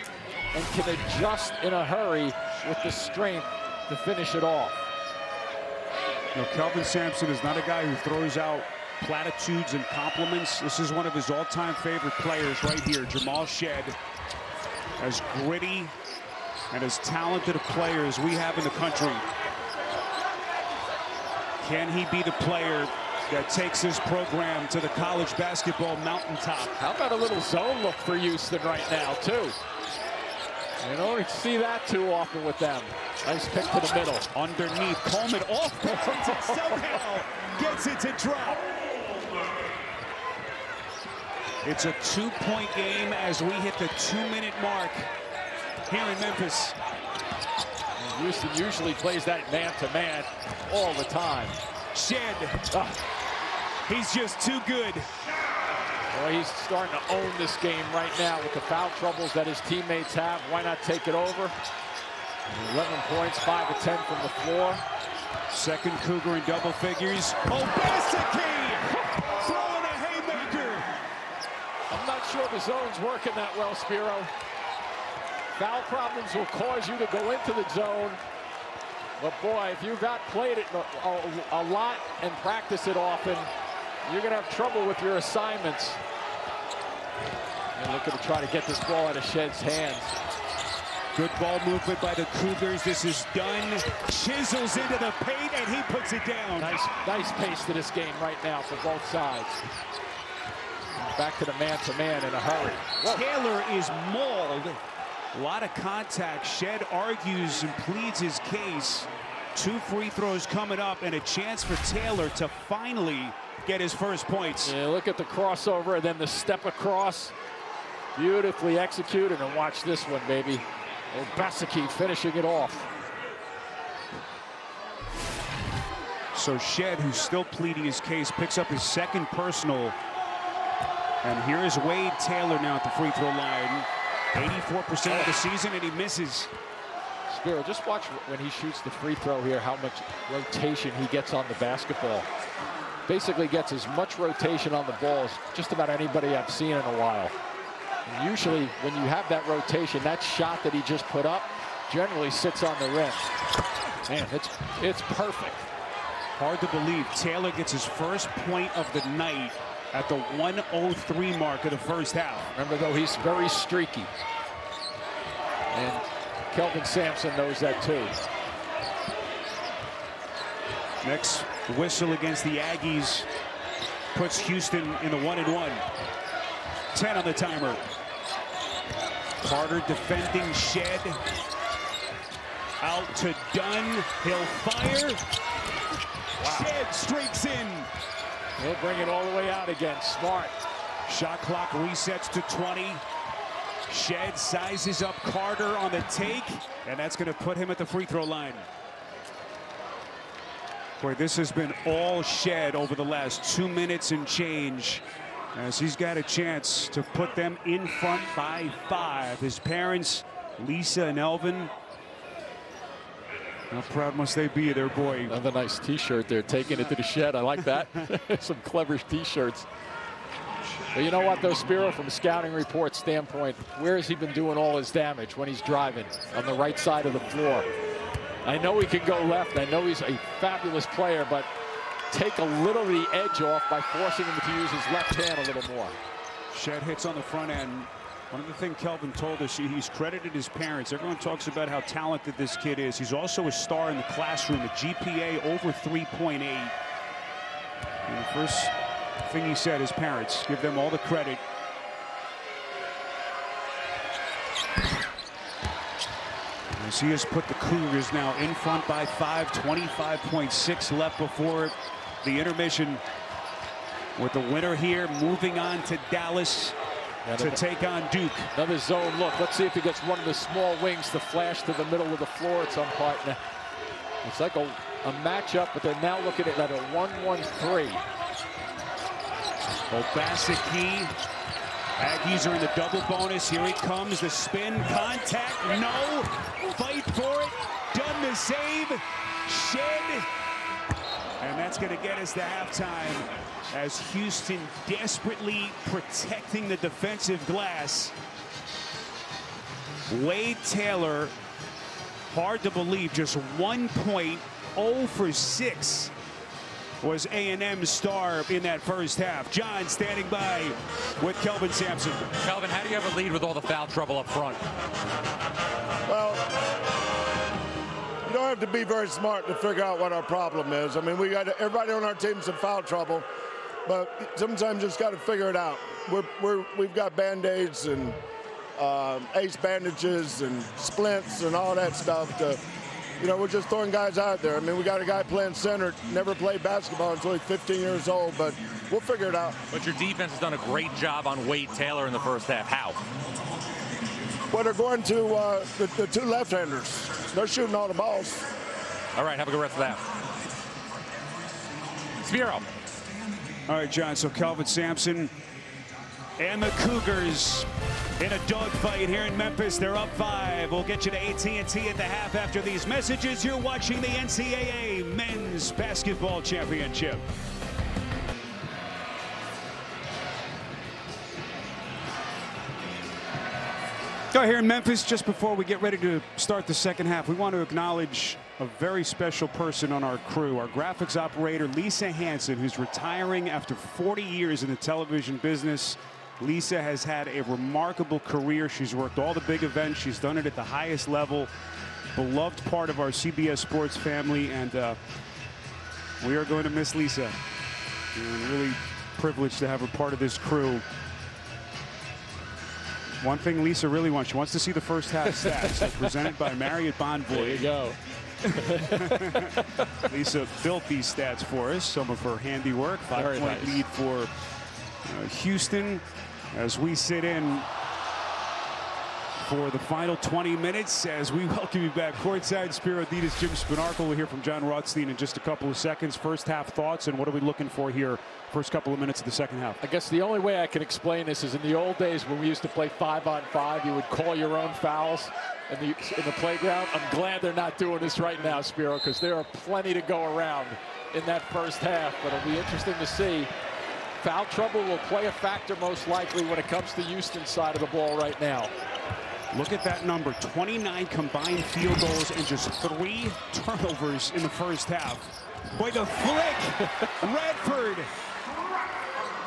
and can adjust in a hurry with the strength to finish it off. You know, Kelvin Sampson is not a guy who throws out platitudes and compliments. This is one of his all-time favorite players right here, Jamal Shead. As gritty and as talented a player as we have in the country. Can he be the player that takes his program to the college basketball mountaintop? How about a little zone look for Houston right now, too? You don't see that too often with them. Nice pick to the middle. Underneath, Coleman off somehow gets it to drop. It's a two-point game as we hit the two-minute mark here in Memphis. Houston usually plays that man-to-man -man all the time. Shead. Oh, he's just too good. Well, he's starting to own this game right now with the foul troubles that his teammates have. Why not take it over? 11 points, 5 to 10 from the floor. Second Cougar in double figures. Oh, Obaseki throwing a haymaker. I'm not sure the zone's working that well, Spero. Foul problems will cause you to go into the zone. But boy, if you've not played it a, a lot and practice it often, you're going to have trouble with your assignments. And looking to try to get this ball out of Shead's hands. Good ball movement by the Cougars. This is Dunn. Chisels into the paint, and he puts it down. Nice, nice pace to this game right now for both sides. Back to the man-to-man -man in a hurry. Whoa. Taylor is mauled. A lot of contact. Shead argues and pleads his case. Two free throws coming up and a chance for Taylor to finally get his first points. Yeah, look at the crossover and then the step across. Beautifully executed and watch this one, baby. Oh, Obaseki finishing it off. So Shead, who's still pleading his case, picks up his second personal. And here is Wade Taylor now at the free throw line. 84% of the season, and he misses. Spero, just watch when he shoots the free throw here, how much rotation he gets on the basketball. Basically gets as much rotation on the ball as just about anybody I've seen in a while. And usually, when you have that rotation, that shot that he just put up generally sits on the rim. Man, it's, it's perfect. Hard to believe Taylor gets his first point of the night at the 103 mark of the first half. Remember, though, he's very streaky. And Kelvin Sampson knows that, too. Next whistle against the Aggies puts Houston in the one and one. 10 on the timer. Carter defending Shead. Out to Dunn. He'll fire. Wow. Shead streaks in. He'll bring it all the way out again. Smart. Shot clock resets to 20. Shead sizes up Carter on the take, and that's going to put him at the free throw line. Boy, this has been all Shead over the last two minutes and change as he's got a chance to put them in front by five. His parents, Lisa and Elvin, how proud must they be of their boy? Another nice t-shirt there, taking it to the shed. I like that. Some clever t-shirts. But you know what, though, Spero, from a scouting report standpoint, where has he been doing all his damage when he's driving? On the right side of the floor. I know he can go left. I know he's a fabulous player, but take a little of the edge off by forcing him to use his left hand a little more. Shead hits on the front end. One of the things Kelvin told us, he's credited his parents. Everyone talks about how talented this kid is. He's also a star in the classroom, a GPA over 3.8. the first thing he said, his parents, give them all the credit. As he has put the Cougars now in front by five, 25.6 left before the intermission. With the winner here, moving on to Dallas to take on Duke. Another zone look. Let's see if he gets one of the small wings to flash to the middle of the floor at some point. It's like a, a matchup, but they're now looking at a 1-1-3. Obaseki. Aggies are in the double bonus. Here he comes. The spin. Contact. No. Fight for it. Dunn the save. Shead. And that's going to get us to halftime as Houston desperately protecting the defensive glass. Wade Taylor, hard to believe, just one point, 0 for 6 was A&M star in that first half. Jon standing by with Kelvin Sampson. Kelvin, how do you have a lead with all the foul trouble up front? Well, you don't have to be very smart to figure out what our problem is. I mean, we got everybody on our team's in foul trouble but sometimes you just got to figure it out. We're, we're, we've got band-aids and uh, ace bandages and splints and all that stuff to you know, we're just throwing guys out there. I mean, we got a guy playing center, never played basketball until he's 15 years old, but we'll figure it out. But your defense has done a great job on Wade Taylor in the first half. How? Well, they're going to uh, the, the two left-handers. They're shooting all the balls. All right, have a good rest of that. Spero. All right, Jon, so Kelvin Sampson and the Cougars in a dogfight here in Memphis. They're up five. We'll get you to AT&T at the half after these messages. You're watching the NCAA Men's Basketball Championship. Go here in Memphis, just before we get ready to start the second half, we want to acknowledge a very special person on our crew, our graphics operator, Lisa Hanson, who's retiring after 40 years in the television business. Lisa has had a remarkable career. She's worked all the big events. She's done it at the highest level. Beloved part of our CBS Sports family, and uh, we are going to miss Lisa. And really privileged to have her part of this crew. One thing Lisa really wants, she wants to see the first half stats presented by Marriott Bonvoy. There you go. Lisa built these stats for us, some of her handiwork. Five-point nice. lead for uh, Houston as we sit in for the final 20 minutes as we welcome you back courtside. Spero Dedes, Jim Spanarkel. We'll hear from Jon Rothstein in just a couple of seconds. First half thoughts and what are we looking for here first couple of minutes of the second half? I guess the only way I can explain this is in the old days when we used to play five on five, you would call your own fouls in the, in the playground. I'm glad they're not doing this right now, Spero, because there are plenty to go around in that first half. But it'll be interesting to see. Foul trouble will play a factor most likely when it comes to Houston's side of the ball right now. Look at that number 29 combined field goals and just three turnovers in the first half. Boy, the flick! Radford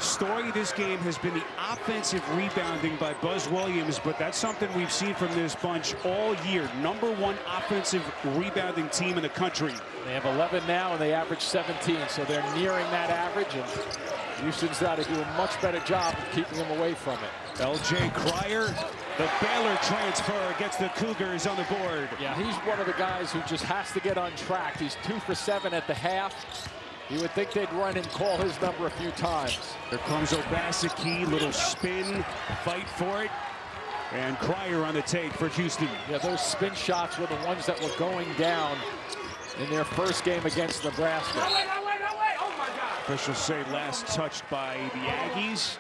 story of this game has been the offensive rebounding by Buzz Williams, but that's something we've seen from this bunch all year. Number one offensive rebounding team in the country. They have 11 now, and they average 17, so they're nearing that average, and Houston's got to do a much better job of keeping them away from it. L.J. Cryer, the Baylor transfer, gets the Cougars on the board. Yeah, he's one of the guys who just has to get on track. He's two for seven at the half. You would think they'd run and call his number a few times. Here comes Obaseki, little spin, fight for it. And Cryer on the take for Houston. Yeah, those spin shots were the ones that were going down in their first game against Nebraska. Officials say last touched by the Aggies.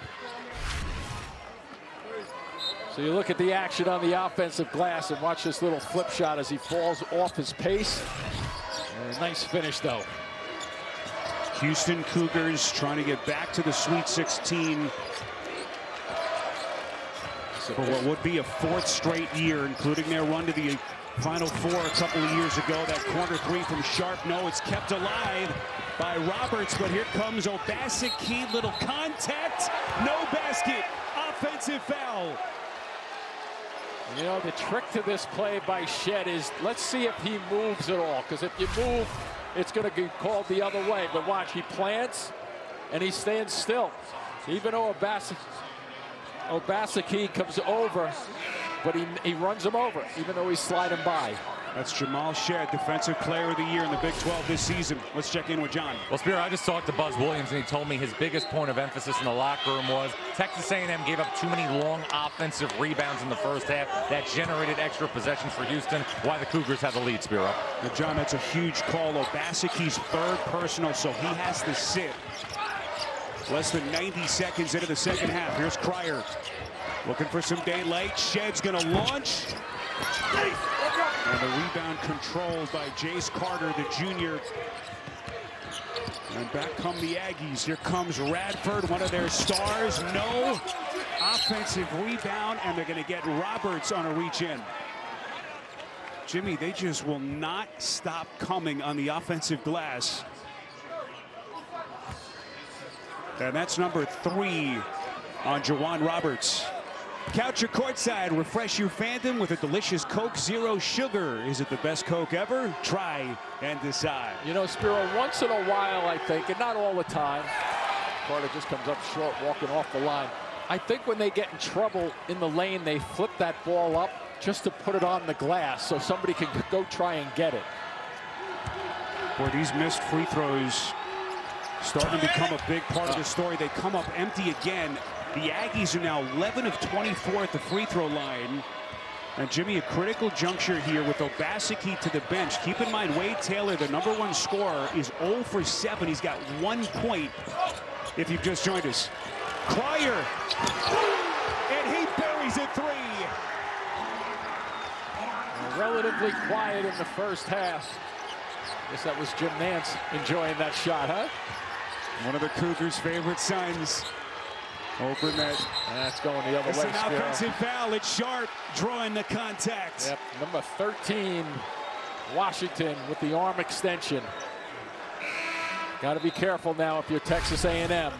So you look at the action on the offensive glass and watch this little flip shot as he falls off his pace. And a nice finish, though. Houston Cougars trying to get back to the Sweet 16 for what would be a fourth straight year, including their run to the Final Four a couple of years ago. That corner three from Sharp. No, it's kept alive by Roberts, but here comes Obaseki. Little contact. No basket. Offensive foul. You know, the trick to this play by Shead is let's see if he moves at all. Because if you move, it's going to be called the other way. But watch, he plants and he stands still. Even though Obaseki, Obaseki comes over, but he, he runs him over, even though he's sliding by. That's Jamal Shead, Defensive Player of the Year in the Big 12 this season. Let's check in with Jon. Well, Spero, I just talked to Buzz Williams, and he told me his biggest point of emphasis in the locker room was Texas A&M gave up too many long offensive rebounds in the first half. That generated extra possessions for Houston. Why the Cougars have the lead, Spero. Now, Jon, that's a huge call. Obaseki's third personal, so he has to sit. Less than 90 seconds into the second half. Here's Cryer. Looking for some daylight. Shead's going to launch. And the rebound controlled by Jace Carter, the junior. And back come the Aggies. Here comes Radford, one of their stars. No offensive rebound, and they're going to get Roberts on a reach in. Jimmy, they just will not stop coming on the offensive glass. And that's number three on J'Wan Roberts. Couch your courtside, refresh your fandom with a delicious Coke Zero Sugar. Is it the best Coke ever? Try and decide. You know, Spero, once in a while, I think, and not all the time, Carter just comes up short, walking off the line. I think when they get in trouble in the lane, they flip that ball up just to put it on the glass so somebody can go try and get it. Boy, these missed free throws starting to become a big part of the story. They come up empty again. The Aggies are now 11 of 24 at the free throw line. And Jimmy, a critical juncture here with Obaseki to the bench. Keep in mind, Wade Taylor, the number one scorer, is 0 for 7. He's got one point if you've just joined us. Cryer, and he buries a three. Relatively quiet in the first half. Guess that was Jim Nantz enjoying that shot, huh? One of the Cougars' favorite sons. Open that. And that's going the other It's way. an Spero. offensive foul. It's Sharp drawing the contact. Yep, number 13, Washington with the arm extension. Got to be careful now if you're Texas A&M. And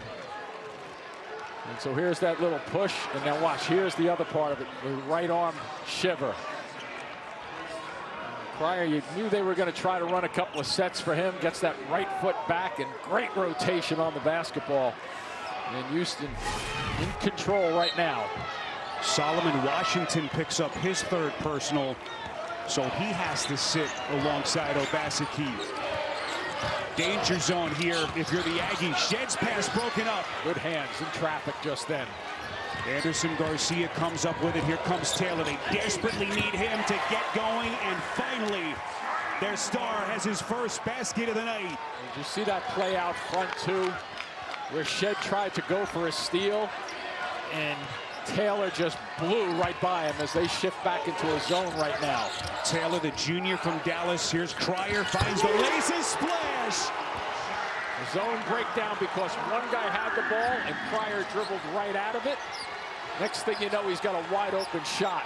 so here's that little push, and now watch, here's the other part of it, the right arm shiver. Pryor, you knew they were going to try to run a couple of sets for him, gets that right foot back, and great rotation on the basketball. And Houston in control right now. Solomon Washington picks up his third personal, so he has to sit alongside Obaseki. Danger zone here if you're the Aggies. Shead's pass broken up. Good hands in traffic just then. Andersson Garcia comes up with it. Here comes Taylor. They desperately need him to get going. And finally, their star has his first basket of the night. Did you see that play out front too? Where Shead tried to go for a steal and Taylor just blew right by him as they shift back into a zone right now. Taylor, the junior from Dallas. Here's Cryer, finds the laces, splash. Zone breakdown because one guy had the ball and Pryor dribbled right out of it. Next thing you know, he's got a wide open shot.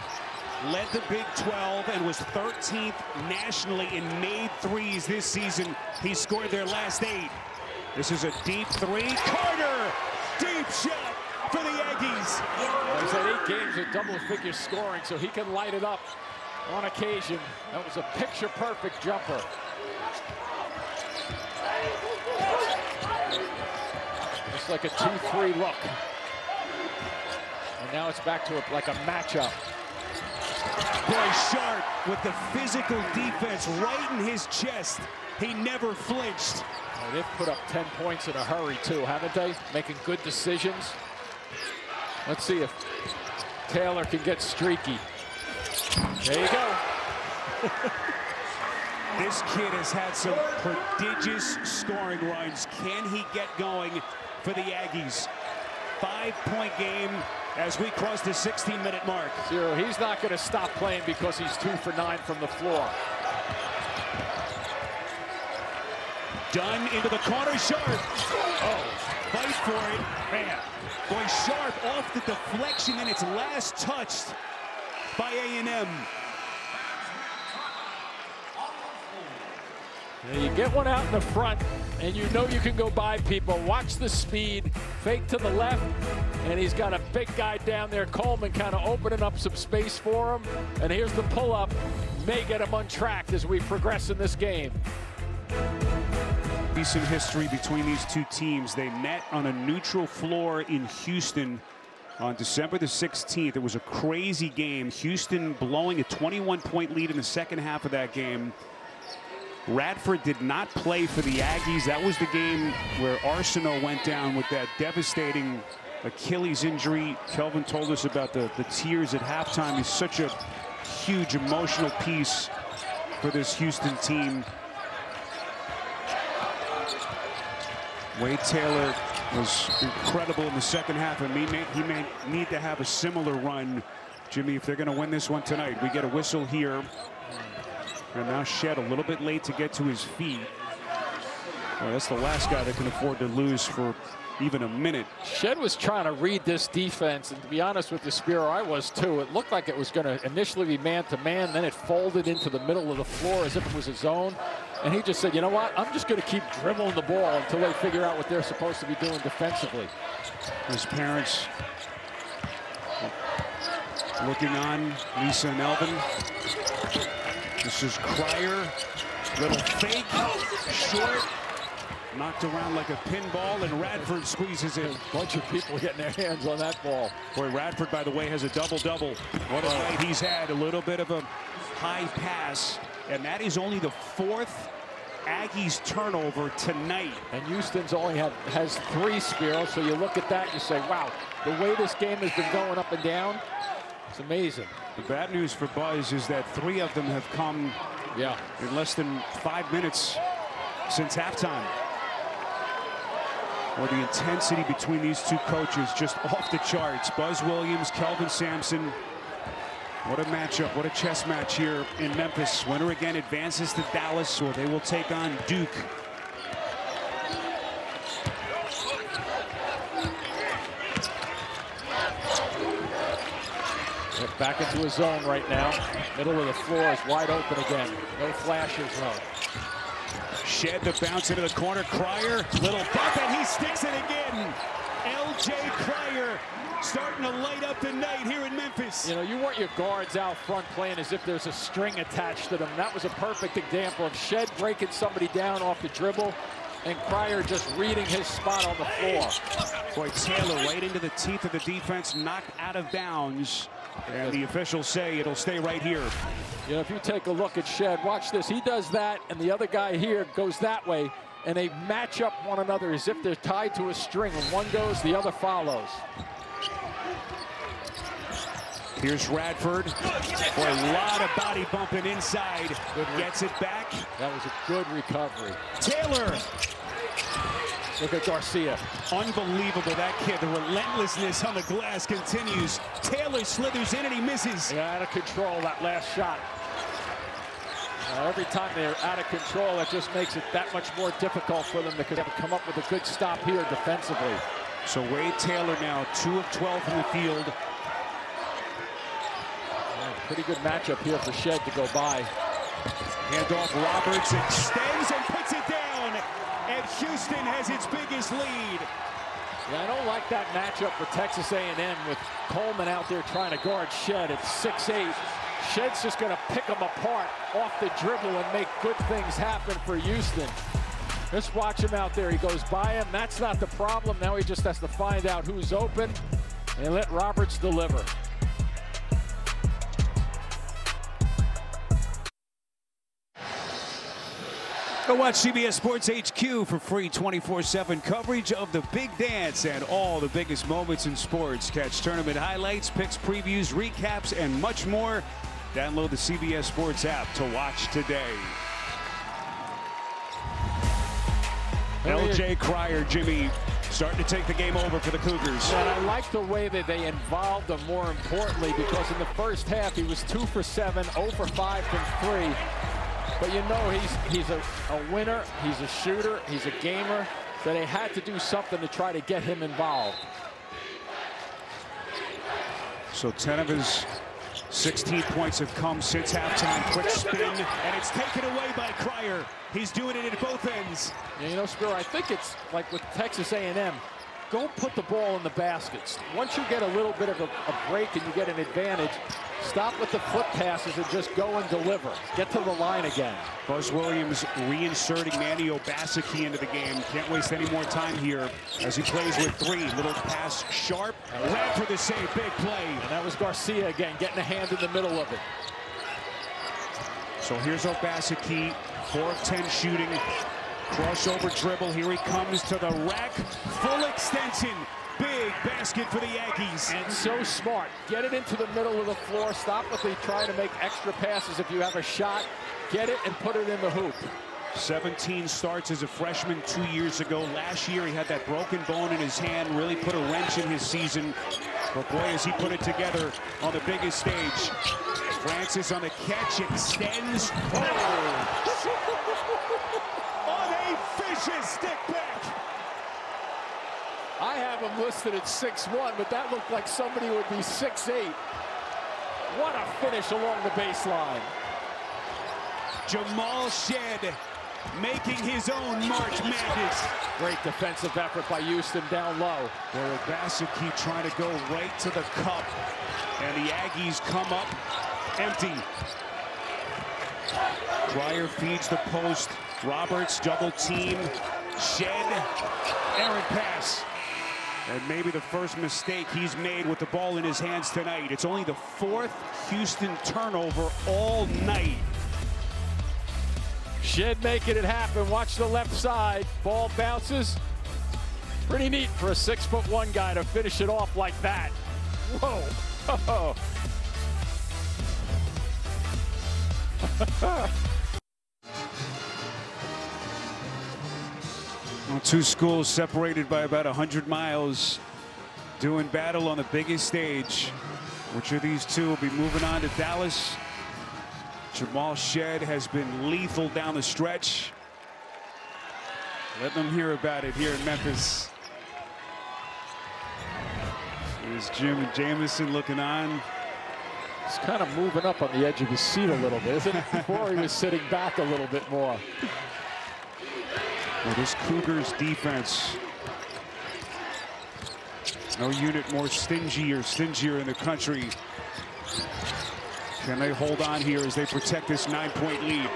led the Big 12 and was 13th nationally in made threes this season. He scored their last eight. This is a deep three. Carter, deep shot for the Aggies. He's had eight games of double-figure scoring, so he can light it up on occasion. That was a picture-perfect jumper. Just like a 2-3 look. And now it's back to a, like a matchup. Boy, Sharp with the physical defense right in his chest. He never flinched. They've put up 10 points in a hurry, too, haven't they? Making good decisions. Let's see if Taylor can get streaky. There you go. This kid has had some prodigious scoring runs. Can he get going for the Aggies? Five-point game as we cross the 16-minute mark. Zero. He's not going to stop playing because he's two for nine from the floor. Dunn into the corner, Sharp. Oh, fight for it. Man, boy, Sharp off the deflection and it's last touched by A&M. You get one out in the front, and you know you can go by people. Watch the speed, fake to the left, and he's got a big guy down there, Coleman, kind of opening up some space for him. And here's the pull-up. May get him untracked as we progress in this game. Recent history between these two teams. They met on a neutral floor in Houston on December the 16th. It was a crazy game. Houston blowing a 21-point lead in the second half of that game. Radford did not play for the Aggies. That was the game where Arceneaux went down with that devastating Achilles injury. Kelvin told us about the, the tears at halftime. He's such a huge emotional piece for this Houston team. Wade Taylor was incredible in the second half, and he may, he may need to have a similar run, Jimmy, if they're going to win this one tonight. We get a whistle here. And now Shead a little bit late to get to his feet. Well, that's the last guy that can afford to lose for even a minute. Shead was trying to read this defense, and to be honest with you, Spero, I was too. It looked like it was going to initially be man-to-man, then it folded into the middle of the floor as if it was a zone. And he just said, you know what, I'm just going to keep dribbling the ball until they figure out what they're supposed to be doing defensively. His parents looking on, Lisa and Elvin. This is Cryer, little fake, short, knocked around like a pinball, and Radford squeezes it. A bunch of people getting their hands on that ball. Boy, Radford, by the way, has a double-double. What a night he's had. A little bit of a high pass, and that is only the fourth Aggies turnover tonight. And Houston's only have, has three Spero, so you look at that and you say, wow, the way this game has been going up and down, it's amazing. The bad news for Buzz is that three of them have come yeah. in less than five minutes since halftime. Or the intensity between these two coaches just off the charts. Buzz Williams, Kelvin Sampson. What a matchup, what a chess match here in Memphis. Winner again advances to Dallas, or they will take on Duke. Back into his zone right now. Middle of the floor is wide open again. No flashes though. Shead the bounce into the corner. Cryer, little bump, and he sticks it again. L.J. Cryer starting to light up the night here in Memphis. You know, you want your guards out front playing as if there's a string attached to them. That was a perfect example of Shead breaking somebody down off the dribble and Cryer just reading his spot on the floor. Boy, Taylor right into the teeth of the defense, knocked out of bounds. And the officials say it'll stay right here. You know, if you take a look at Shead, watch this. He does that, and the other guy here goes that way, and they match up one another as if they're tied to a string. When one goes, the other follows. Here's Radford for a lot of body bumping inside. Gets it back. That was a good recovery. Taylor Look at Garcia. Unbelievable, that kid. The relentlessness on the glass continues. Taylor slithers in and he misses. Yeah, out of control, that last shot. Uh, every time they're out of control, it just makes it that much more difficult for them because they have to come up with a good stop here defensively. So Wade Taylor now 2 of 12 from the field. Pretty good matchup here for Shead to go by. Handoff Roberts extends and puts it down. And Houston has its biggest lead. Yeah, I don't like that matchup for Texas A&M with Coleman out there trying to guard Shead at 6'8". Shead's just going to pick them apart off the dribble and make good things happen for Houston. Just watch him out there. He goes by him. That's not the problem. Now he just has to find out who's open and let Roberts deliver. Go watch CBS Sports HQ for free 24-7 coverage of the big dance and all the biggest moments in sports. Catch tournament highlights, picks, previews, recaps, and much more. Download the CBS Sports app to watch today. L.J. Cryer, Jimmy, starting to take the game over for the Cougars. And I like the way that they involved him more importantly because in the first half he was 2 for 7, 0 for 5 from 3. But you know he's he's a, a winner, he's a shooter, he's a gamer. So they had to do something to try to get him involved. So 10 of his 16 points have come since halftime. Quick spin, and it's taken away by Cryer. He's doing it at both ends. Yeah, you know, Spero, I think it's like with Texas A&M. Go put the ball in the baskets. Once you get a little bit of a, a break and you get an advantage, Stop with the foot passes and just go and deliver. Get to the line again. Buzz Williams reinserting Manny Obaseki into the game. Can't waste any more time here as he plays with three. Little pass sharp. Ran for the save. Big play. And that was Garcia again, getting a hand in the middle of it. So here's Obaseki. 4 of 10 shooting. Crossover dribble. Here he comes to the rack. Full extension. Big basket for the Yankees. And so smart. Get it into the middle of the floor. Stop with the trying to make extra passes if you have a shot. Get it and put it in the hoop. 17 starts as a freshman two years ago. Last year he had that broken bone in his hand, really put a wrench in his season. But boy, has he put it together on the biggest stage. Francis on the catch, extends. Oh! on a vicious stick. I have him listed at 6'1", but that looked like somebody would be 6'8". What a finish along the baseline. Jamal Shead making his own March Madness. Great defensive effort by Houston down low. Where Obaseki trying to go right to the cup. And the Aggies come up empty. Cryer feeds the post. Roberts double team. Shead. errant pass. And maybe the first mistake he's made with the ball in his hands tonight. It's only the fourth Houston turnover all night. Shead making it happen. Watch the left side. Ball bounces. Pretty neat for a six foot one guy to finish it off like that. Whoa. Two schools separated by about 100 miles doing battle on the biggest stage. Which of these two will be moving on to Dallas? Jamal Shead has been lethal down the stretch. Let them hear about it here in Memphis. Here's Jim Jamison looking on. He's kind of moving up on the edge of his seat a little bit, isn't it? Before he was sitting back a little bit more. Well, this Cougars defense, no unit more stingy or stingier in the country. Can they hold on here as they protect this nine-point lead?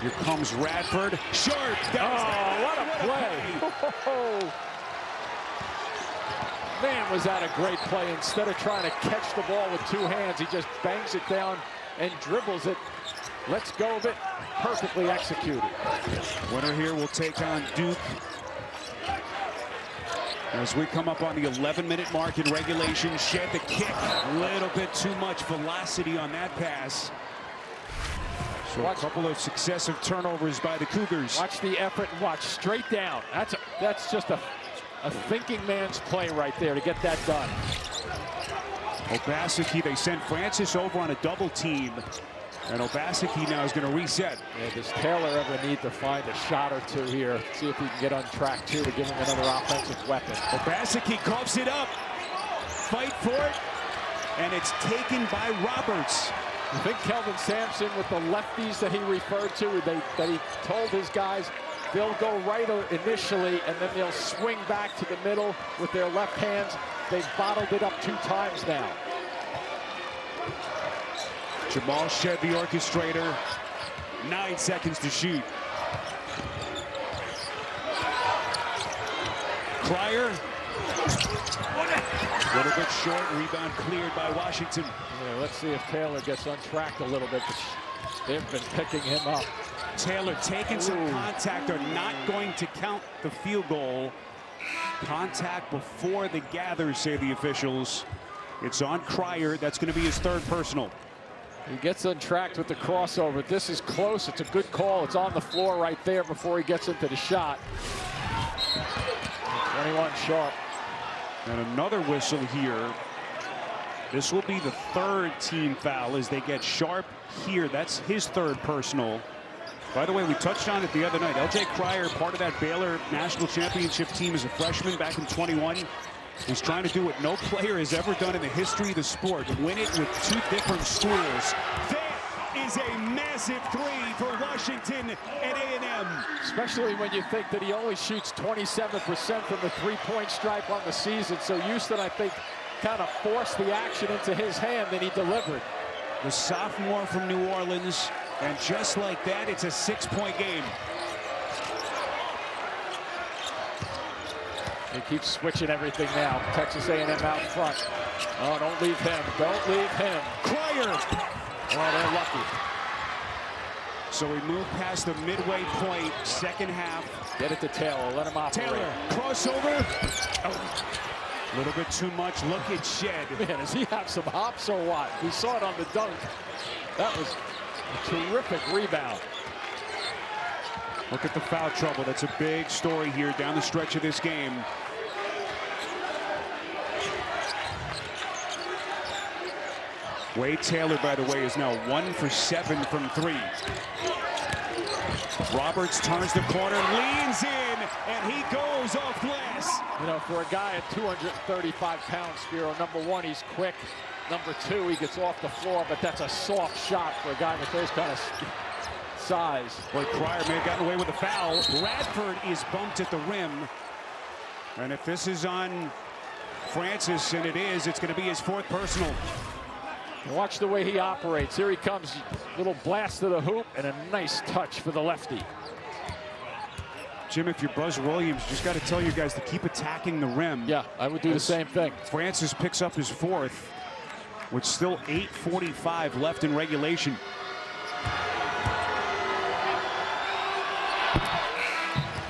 Here comes Radford. Sharp. Oh, what a play. Man, was that a great play. Instead of trying to catch the ball with two hands, he just bangs it down and dribbles it. Let's go of it. Perfectly executed. Winner here will take on Duke. As we come up on the 11-minute mark in regulation, Shead the kick. A little bit too much velocity on that pass. So a couple of successive turnovers by the Cougars. Watch the effort and watch straight down. That's a, that's just a, a thinking man's play right there to get that done. Obaseki, they sent Francis over on a double team. And Obaseki now is going to reset. Yeah, does Taylor ever need to find a shot or two here? See if he can get on track, too, to give him another offensive weapon. Obaseki coughs it up. Fight for it. And it's taken by Roberts. I think Kelvin Sampson with the lefties that he referred to, they, that he told his guys they'll go right initially and then they'll swing back to the middle with their left hands. They've bottled it up two times now. Jamal the orchestrator. Nine seconds to shoot. Cryer. A little bit short. Rebound cleared by Washington. Yeah, let's see if Taylor gets untracked a little bit. They've been picking him up. Taylor taking some contact. They're not going to count the field goal. Contact before the gather, say the officials. It's on Cryer. That's going to be his third personal. He gets untracked with the crossover. This is close. It's a good call. It's on the floor right there before he gets into the shot. 21 sharp. And another whistle here. This will be the third team foul as they get sharp here. That's his third personal. By the way, we touched on it the other night. LJ Cryer, part of that Baylor national championship team as a freshman back in 21. He's trying to do what no player has ever done in the history of the sport, win it with two different schools. That is a massive three for Washington and A&M. Especially when you think that he only shoots 27% from the three-point stripe on the season. So Houston, I think, kind of forced the action into his hand, and he delivered. The sophomore from New Orleans, and just like that, it's a six-point game. He keeps switching everything now. Texas A&M out front. Oh, don't leave him. Don't leave him. Cryer. Oh, they're lucky. So we move past the midway point, second half. Get it to Taylor. Let him operate. Taylor, crossover. Oh. A little bit too much. Look at Shead. Man, does he have some hops or what? We saw it on the dunk. That was a terrific rebound. Look at the foul trouble. That's a big story here down the stretch of this game. Wade Taylor, by the way, is now one for seven from three. Roberts turns the corner, leans in, and he goes off glass. You know, for a guy at 235 pounds, Spero, number one, he's quick. Number two, he gets off the floor, but that's a soft shot for a guy with those kind of size. Boy, Cryer may have gotten away with a foul. Radford is bumped at the rim. And if this is on Francis, and it is, it's going to be his fourth personal. Watch the way he operates. Here he comes. Little blast to the hoop and a nice touch for the lefty. Jim, if you're Buzz Williams, just got to tell you guys to keep attacking the rim. Yeah, I would do the same thing. Francis picks up his fourth, with still 8.45 left in regulation.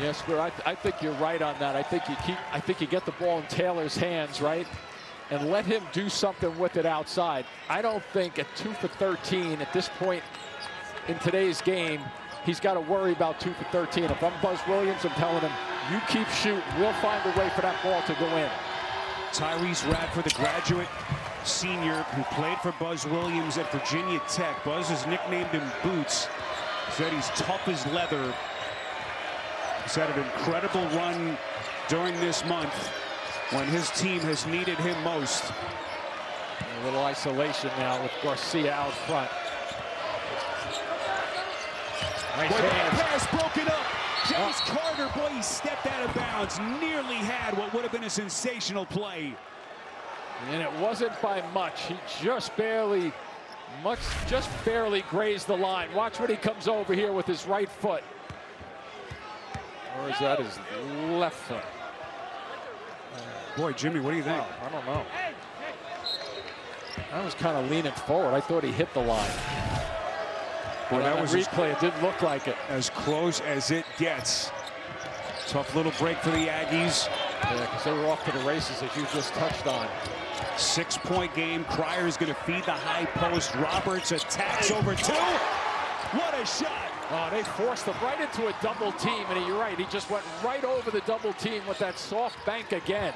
Yes, I, I think you're right on that. I think you keep. I think you get the ball in Taylor's hands, right, and let him do something with it outside. I don't think at two for 13 at this point in today's game, he's got to worry about two for 13. If I'm Buzz Williams, I'm telling him, you keep shooting. We'll find a way for that ball to go in. Tyrece Radford, the graduate senior who played for Buzz Williams at Virginia Tech. Buzz is nicknamed him Boots. Said he's tough as leather. He's had an incredible run during this month when his team has needed him most. A little isolation now with Garcia out front. Nice boy, pass broken up. James oh. Carter, boy, he stepped out of bounds. Nearly had what would have been a sensational play. And it wasn't by much. He just barely, much, just barely grazed the line. Watch when he comes over here with his right foot. Or is that his left foot? Boy, Jimmy, what do you think? Oh, I don't know. I was kind of leaning forward. I thought he hit the line. Boy, that was replay. It didn't look like it. As close as it gets. Tough little break for the Aggies. Yeah, because they were off to the races, as you just touched on. Six-point game. Cryer is going to feed the high post. Roberts attacks over two. What a shot. Oh, they forced him right into a double team, and you're right. He just went right over the double team with that soft bank again.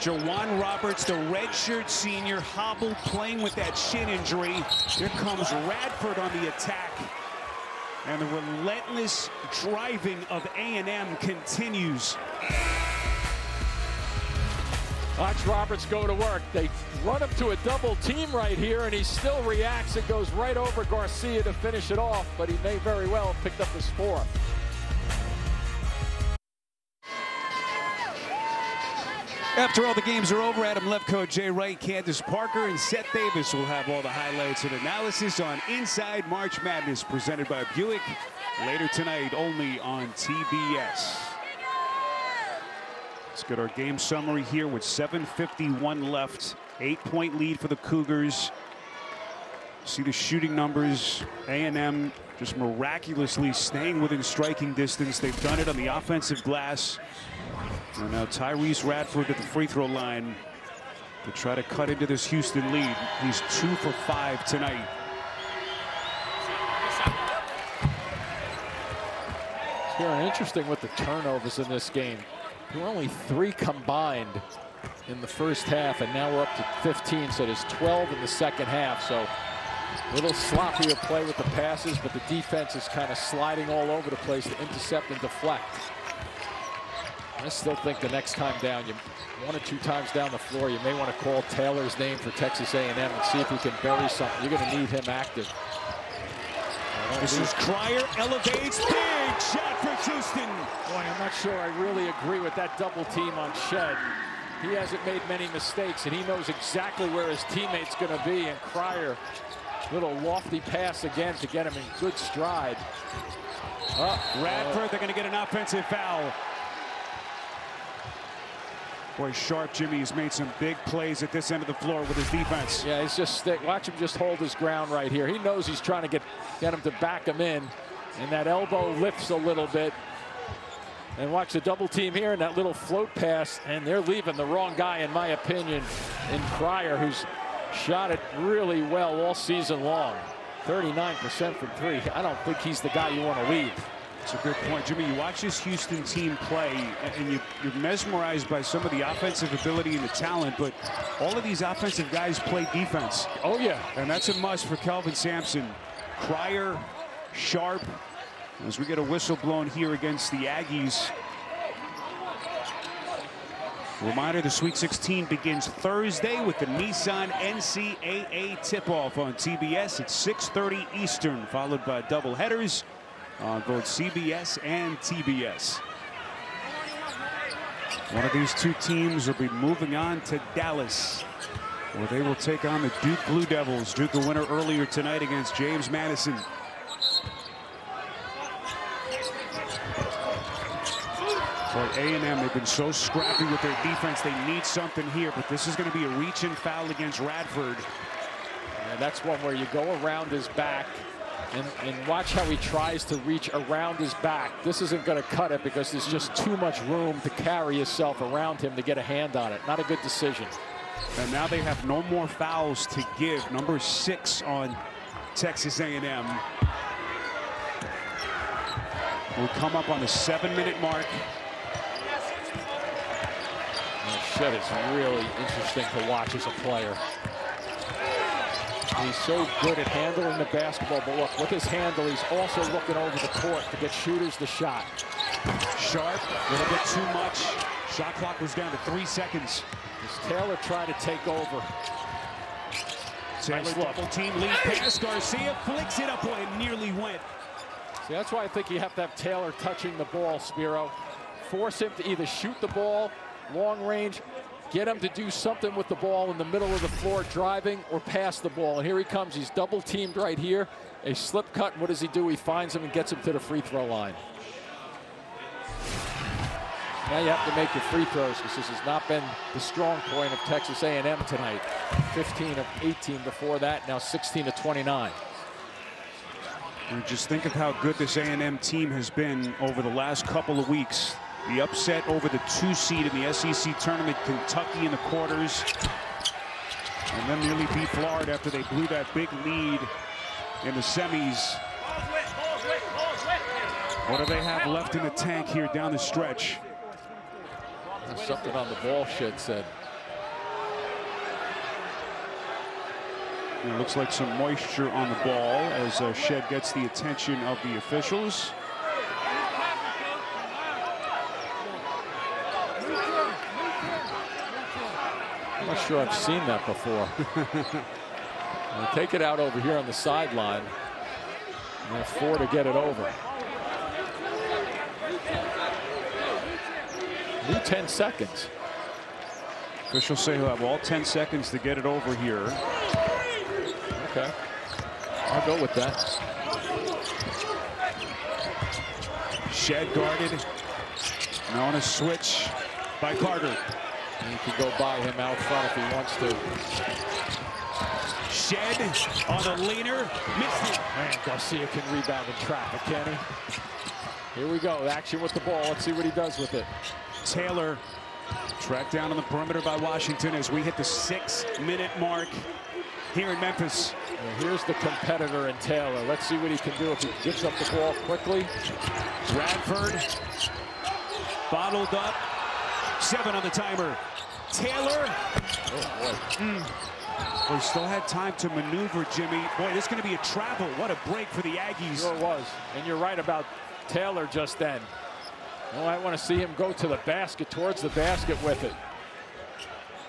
J'Wan Roberts, the redshirt senior, hobbled playing with that shin injury. Here comes Radford on the attack. And the relentless driving of A&M continues. Watch Roberts go to work. They run him to a double team right here, and he still reacts and goes right over Garcia to finish it off, but he may very well have picked up his fourth. After all the games are over, Adam Lefkoe, Jay Wright, Candace Parker, and Seth Davis will have all the highlights and analysis on Inside March Madness presented by Buick later tonight only on TBS. Let's get our game summary here with 7.51 left. Eight-point lead for the Cougars. See the shooting numbers. A&M just miraculously staying within striking distance. They've done it on the offensive glass. And now Tyrece Radford at the free throw line to try to cut into this Houston lead. He's two for five tonight. Very interesting with the turnovers in this game. There were only three combined in the first half, and now we're up to 15, so there's 12 in the second half. So a little sloppy sloppier play with the passes, but the defense is kind of sliding all over the place to intercept and deflect. I still think the next time down, you one or two times down the floor, you may want to call Taylor's name for Texas A&M and see if he can bury something. You're going to need him active. This is Cryer elevates. Big shot for Houston. Boy, I'm not sure I really agree with that double team on Shead. He hasn't made many mistakes, and he knows exactly where his teammate's going to be. And Cryer, little lofty pass again to get him in good stride. Oh, Radford, they're going to get an offensive foul. Boy, sharp Jimmy has made some big plays at this end of the floor with his defense. Yeah, he's just stick. Watch him just hold his ground right here. He knows he's trying to get, get him to back him in. And that elbow lifts a little bit. And watch the double team here and that little float pass. And they're leaving the wrong guy, in my opinion, in Cryer, who's shot it really well all season long. 39% from three. I don't think he's the guy you want to leave. That's a good point. Jimmy, you watch this Houston team play, and you, are mesmerized by some of the offensive ability and the talent, but all of these offensive guys play defense. Oh, yeah. And that's a must for Kelvin Sampson. Cryer, Sharp, as we get a whistle blown here against the Aggies. Reminder, the Sweet 16 begins Thursday with the Nissan NCAA tip-off on TBS at 6.30 Eastern, followed by double headers on both CBS and TBS. One of these two teams will be moving on to Dallas, where they will take on the Duke Blue Devils. Duke a winner earlier tonight against James Madison. Boy, A&M, they've been so scrappy with their defense. They need something here, but this is going to be a reach-in foul against Radford. And that's one where you go around his back and, and watch how he tries to reach around his back. This isn't going to cut it because there's just too much room to carry yourself around him to get a hand on it. Not a good decision. And now they have no more fouls to give. Number six on Texas A&M. We'll come up on the seven-minute mark. Shead is really interesting to watch as a player. He's so good at handling the basketball, but look, with his handle, he's also looking over the court to get shooters the shot. Sharp, a little bit too much. Shot clock was down to three seconds. As Taylor tried to take over. Taylor Nice double team lead pass. Garcia flicks it up. Boy, it nearly went. See, that's why I think you have to have Taylor touching the ball, Spero. Force him to either shoot the ball long range, get him to do something with the ball in the middle of the floor, driving or pass the ball. And here he comes. He's double teamed right here. A slip cut. What does he do? He finds him and gets him to the free throw line. Now you have to make your free throws because this has not been the strong point of Texas A&M tonight. 15 of 18 before that, now 16 of 29. And just think of how good this A&M team has been over the last couple of weeks. The upset over the two seed in the SEC tournament, Kentucky in the quarters. And then nearly beat Florida after they blew that big lead in the semis. What do they have left in the tank here down the stretch? There's something on the ball, Shead said. It looks like some moisture on the ball as uh, Shead gets the attention of the officials. I'm not sure I've seen that before. Take it out over here on the sideline. And four to get it over. New 10 seconds. Officials say he'll have all 10 seconds to get it over here. Okay. I'll go with that. Shead guarded. Now on a switch by Carter. He could go by him out front if he wants to. Shead on the leaner. Missed it. Man, Garcia can rebound in traffic, can he? Here we go. Action with the ball. Let's see what he does with it. Taylor tracked down on the perimeter by Washington as we hit the six-minute mark here in Memphis. Here's the competitor in Taylor. Let's see what he can do if he gets up the ball quickly. Radford bottled up. Seven on the timer. Taylor. Oh, boy. Mm. He still had time to maneuver, Jimmy. Boy, this is going to be a travel. What a break for the Aggies. Sure it was. And you're right about Taylor just then. Well, I want to see him go to the basket, towards the basket with it.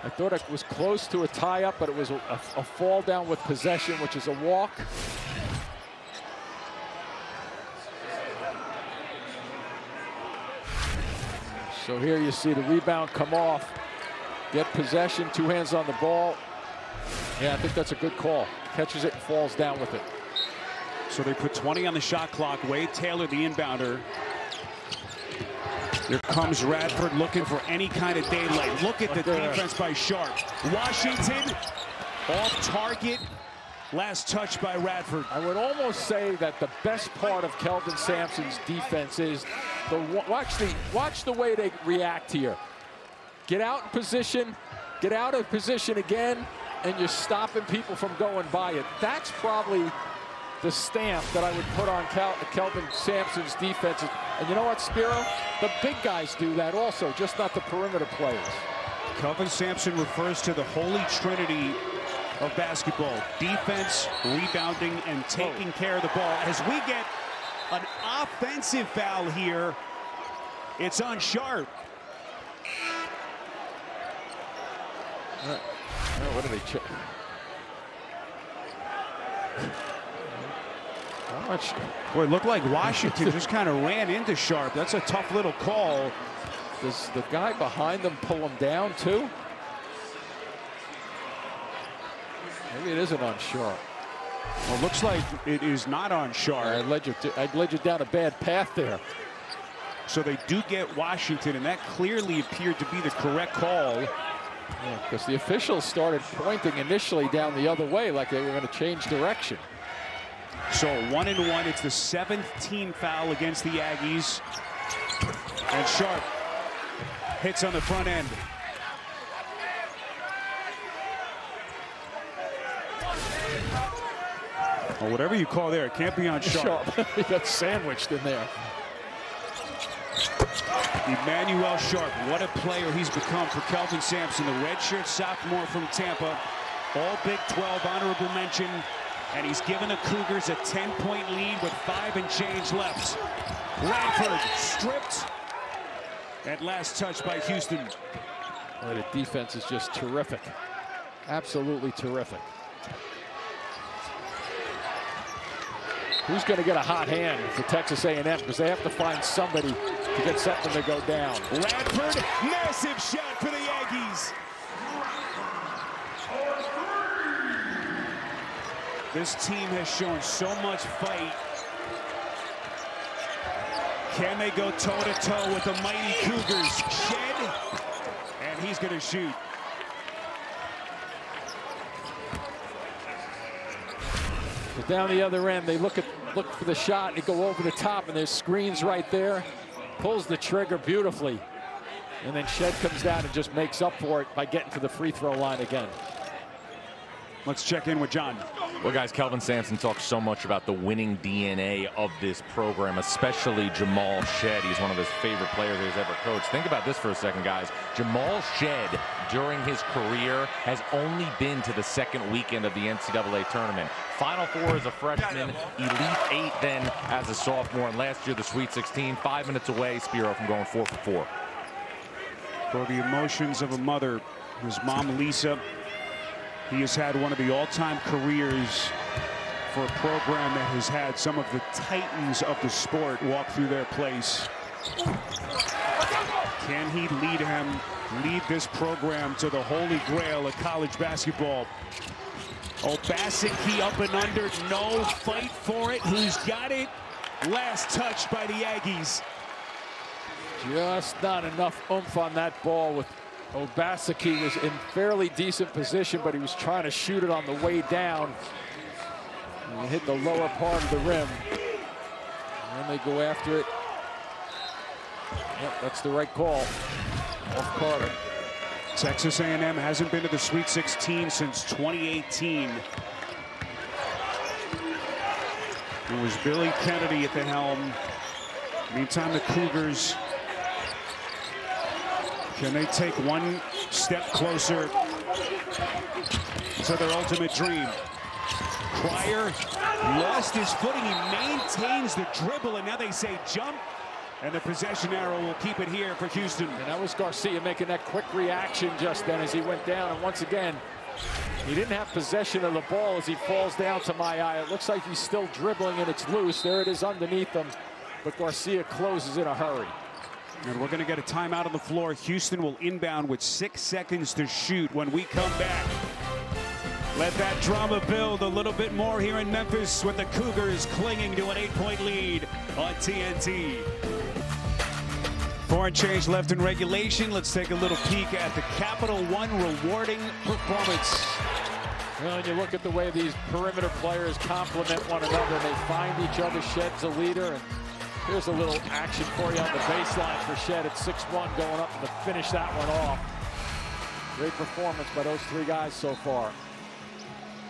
I thought it was close to a tie-up, but it was a, a fall down with possession, which is a walk. So here you see the rebound come off, get possession, two hands on the ball. Yeah, I think that's a good call. Catches it and falls down with it. So they put 20 on the shot clock. Wade Taylor, the inbounder. Here comes Radford looking for any kind of daylight. Look at the defense by Sharp. Washington off target. Last touch by Radford. I would almost say that the best part of Kelvin Sampson's defense is the watch the watch the way they react here. Get out in position, get out of position again, and you're stopping people from going by it. That's probably the stamp that I would put on Kel Kelvin Sampson's defense. And you know what, Spero? The big guys do that also, just not the perimeter players. Kelvin Sampson refers to the holy trinity of basketball. Defense, rebounding, and taking care of the ball. As we get an offensive foul here, it's on Sharp. Uh, what are they check? How much? Boy, it looked like Washington just kind of ran into Sharp. That's a tough little call. Does the guy behind them pull him down too? Maybe it isn't on Sharp. Well, looks like it is not on Sharp. I led you, to, I led you down a bad path there. So they do get Washington, and that clearly appeared to be the correct call. Because the officials started pointing initially down the other way like they were going to change direction. So one and one. It's the seventh team foul against the Aggies. And Sharp hits on the front end. Well, whatever you call there, it can't be on Sharp. Sharp. he got sandwiched in there. Emmanuel Sharp, what a player he's become for Kelvin Sampson, the redshirt sophomore from Tampa. All Big 12 honorable mention, and he's given the Cougars a 10-point lead with five and change left. Radford stripped. At last touch by Houston. Boy, the defense is just terrific. Absolutely terrific. Who's going to get a hot hand for Texas A&M? Because they have to find somebody to get something to go down. Radford, massive shot for the Aggies. This team has shown so much fight. Can they go toe-to-toe -to -toe with the mighty Cougars? Shead, and he's going to shoot. But down the other end, they look at look for the shot and go over the top, and there's screens right there. Pulls the trigger beautifully. And then Shead comes down and just makes up for it by getting to the free throw line again. Let's check in with Jon. Well, guys, Kelvin Sampson talks so much about the winning DNA of this program, especially Jamal Shead. He's one of his favorite players he's ever coached. Think about this for a second, guys. Jamal Shead, during his career, has only been to the second weekend of the NCAA tournament. Final four as a freshman, Elite Eight then as a sophomore, and last year the Sweet 16, five minutes away, Spero from going four for four. For the emotions of a mother, his mom, Lisa, he has had one of the all-time careers for a program that has had some of the titans of the sport walk through their place. Can he lead him, lead this program to the holy grail of college basketball? Oh, Obaseki up and under, no fight for it. Who's got it? Last touch by the Aggies. Just not enough oomph on that ball with Obaseki was in fairly decent position, but he was trying to shoot it on the way down. And hit the lower part of the rim. And they go after it. Yep, that's the right call. Off Carter. Texas A&M hasn't been to the Sweet 16 since 2018. It was Billy Kennedy at the helm. Meantime, the Cougars can they take one step closer to their ultimate dream? Cryer lost his footing. He maintains the dribble, and now they say jump. And the possession arrow will keep it here for Houston. And that was Garcia making that quick reaction just then as he went down. And once again, he didn't have possession of the ball as he falls down to my eye. It looks like he's still dribbling and it's loose. There it is underneath him. But Garcia closes in a hurry. And we're going to get a timeout on the floor. Houston will inbound with six seconds to shoot when we come back. Let that drama build a little bit more here in Memphis with the Cougars clinging to an eight-point lead on TNT. Foreign change left in regulation. Let's take a little peek at the Capital One rewarding performance. Well, you look at the way these perimeter players complement one another. They find each other. Shead's a leader. And here's a little action for you on the baseline for Shead at 6-1 going up to finish that one off. Great performance by those three guys so far.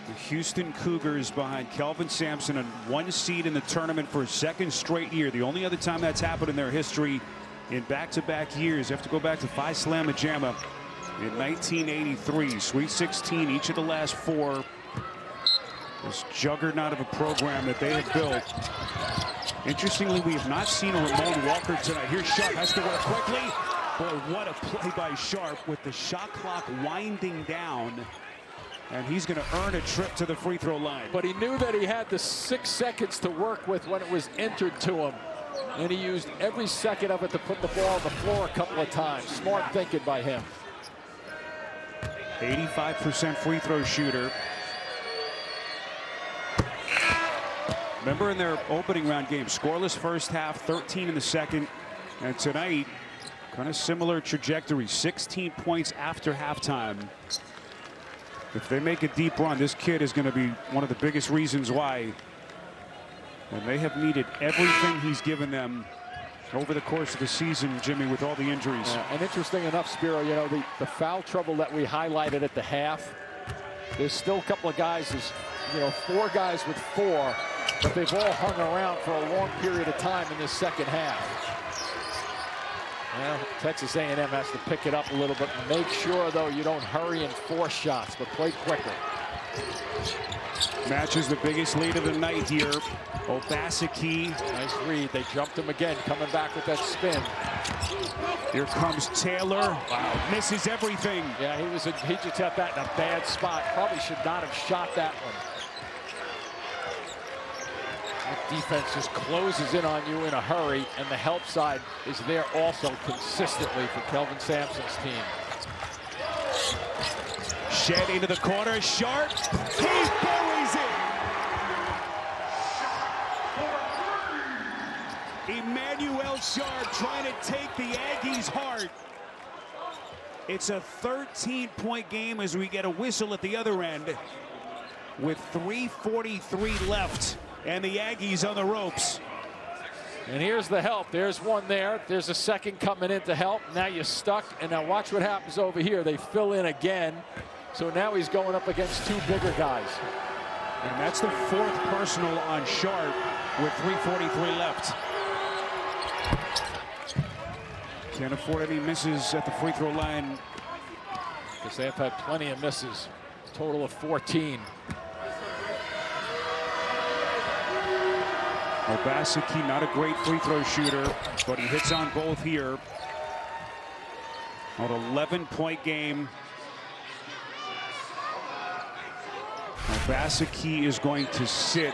The Houston Cougars behind Kelvin Sampson and one seed in the tournament for a second straight year. The only other time that's happened in their history in back-to-back -back years. You have to go back to Phi Slama Jama in 1983. Sweet 16 each of the last four. This juggernaut of a program that they have built. Interestingly, we have not seen a Ramon Walker tonight. Here's Sharp, has to work quickly. Boy, what a play by Sharp with the shot clock winding down. And he's going to earn a trip to the free throw line. But he knew that he had the six seconds to work with when it was entered to him. And he used every second of it to put the ball on the floor a couple of times. Smart thinking by him. 85% free throw shooter. Remember in their opening round game, scoreless first half, 13 in the second. And tonight, kind of similar trajectory, 16 points after halftime. If they make a deep run, this kid is going to be one of the biggest reasons why. And they have needed everything he's given them over the course of the season, Jimmy, with all the injuries. Yeah, and interesting enough, Spero, you know, the, the foul trouble that we highlighted at the half, there's still a couple of guys, there's, you know, four guys with four, but they've all hung around for a long period of time in this second half. Well, Texas A&M has to pick it up a little bit. Make sure, though, you don't hurry and force shots, but play quicker. Matches the biggest lead of the night here. Obaseki. Nice read. They jumped him again, coming back with that spin. Here comes Taylor. Wow. Misses everything. Yeah, he was. A, he just had that in a bad spot. Probably should not have shot that one. That defense just closes in on you in a hurry, and the help side is there also consistently for Kelvin Sampson's team. Shead into the corner, Sharp. He buries it. Emmanuel Sharp trying to take the Aggies' heart. It's a 13-point game as we get a whistle at the other end with 3.43 left and the Aggies on the ropes. And here's the help. There's one there. There's a second coming in to help. Now you're stuck. And now watch what happens over here. They fill in again. So now he's going up against two bigger guys. And that's the fourth personal on Sharp with 3.43 left. Can't afford any misses at the free throw line. Because they've had plenty of misses. Total of 14. Obaseki, not a great free throw shooter, but he hits on both here. An 11-point game. Obaseki is going to sit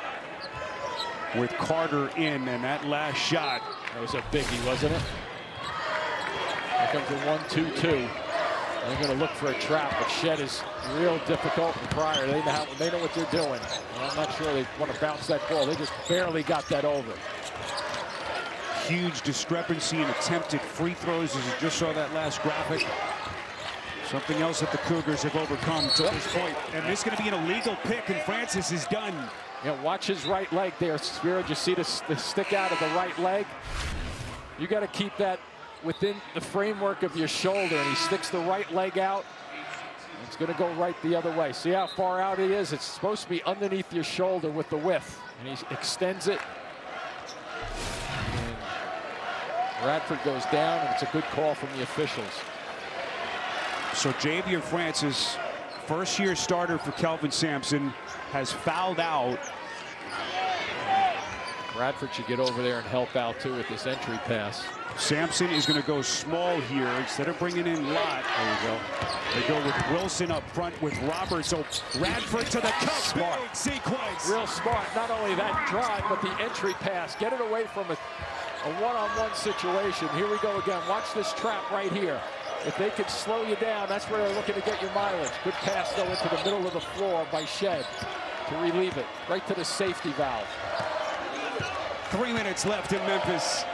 with Carter in, and that last shot. That was a biggie, wasn't it? Here comes the one-two-two. They're going to look for a trap, but Shead is real difficult and Cryer. They know, how, they know what they're doing. And I'm not sure they want to bounce that ball. They just barely got that over. Huge discrepancy in attempted free throws, as you just saw that last graphic. Something else that the Cougars have overcome to this point. And this is going to be an illegal pick, and Francis is done. Yeah, watch his right leg there, Spero. You see the, the stick out of the right leg? You got to keep that within the framework of your shoulder, and he sticks the right leg out. It's going to go right the other way. See how far out it is? It's supposed to be underneath your shoulder with the width. And he extends it. And Radford goes down, and it's a good call from the officials. So Ja'Vier Francis, first year starter for Kelvin Sampson, has fouled out. Radford should get over there and help out too with this entry pass. Sampson is going to go small here instead of bringing in Lath. There you go. They go with Wilson up front with Roberts. So Radford to the cup. Smart Big sequence. Real smart. Not only that drive, but the entry pass. Get it away from a, one-on-one -on -one situation. Here we go again. Watch this trap right here. If they could slow you down, that's where they're looking to get your mileage. Good pass, though, into the middle of the floor by Shead to relieve it. Right to the safety valve. Three minutes left in Memphis.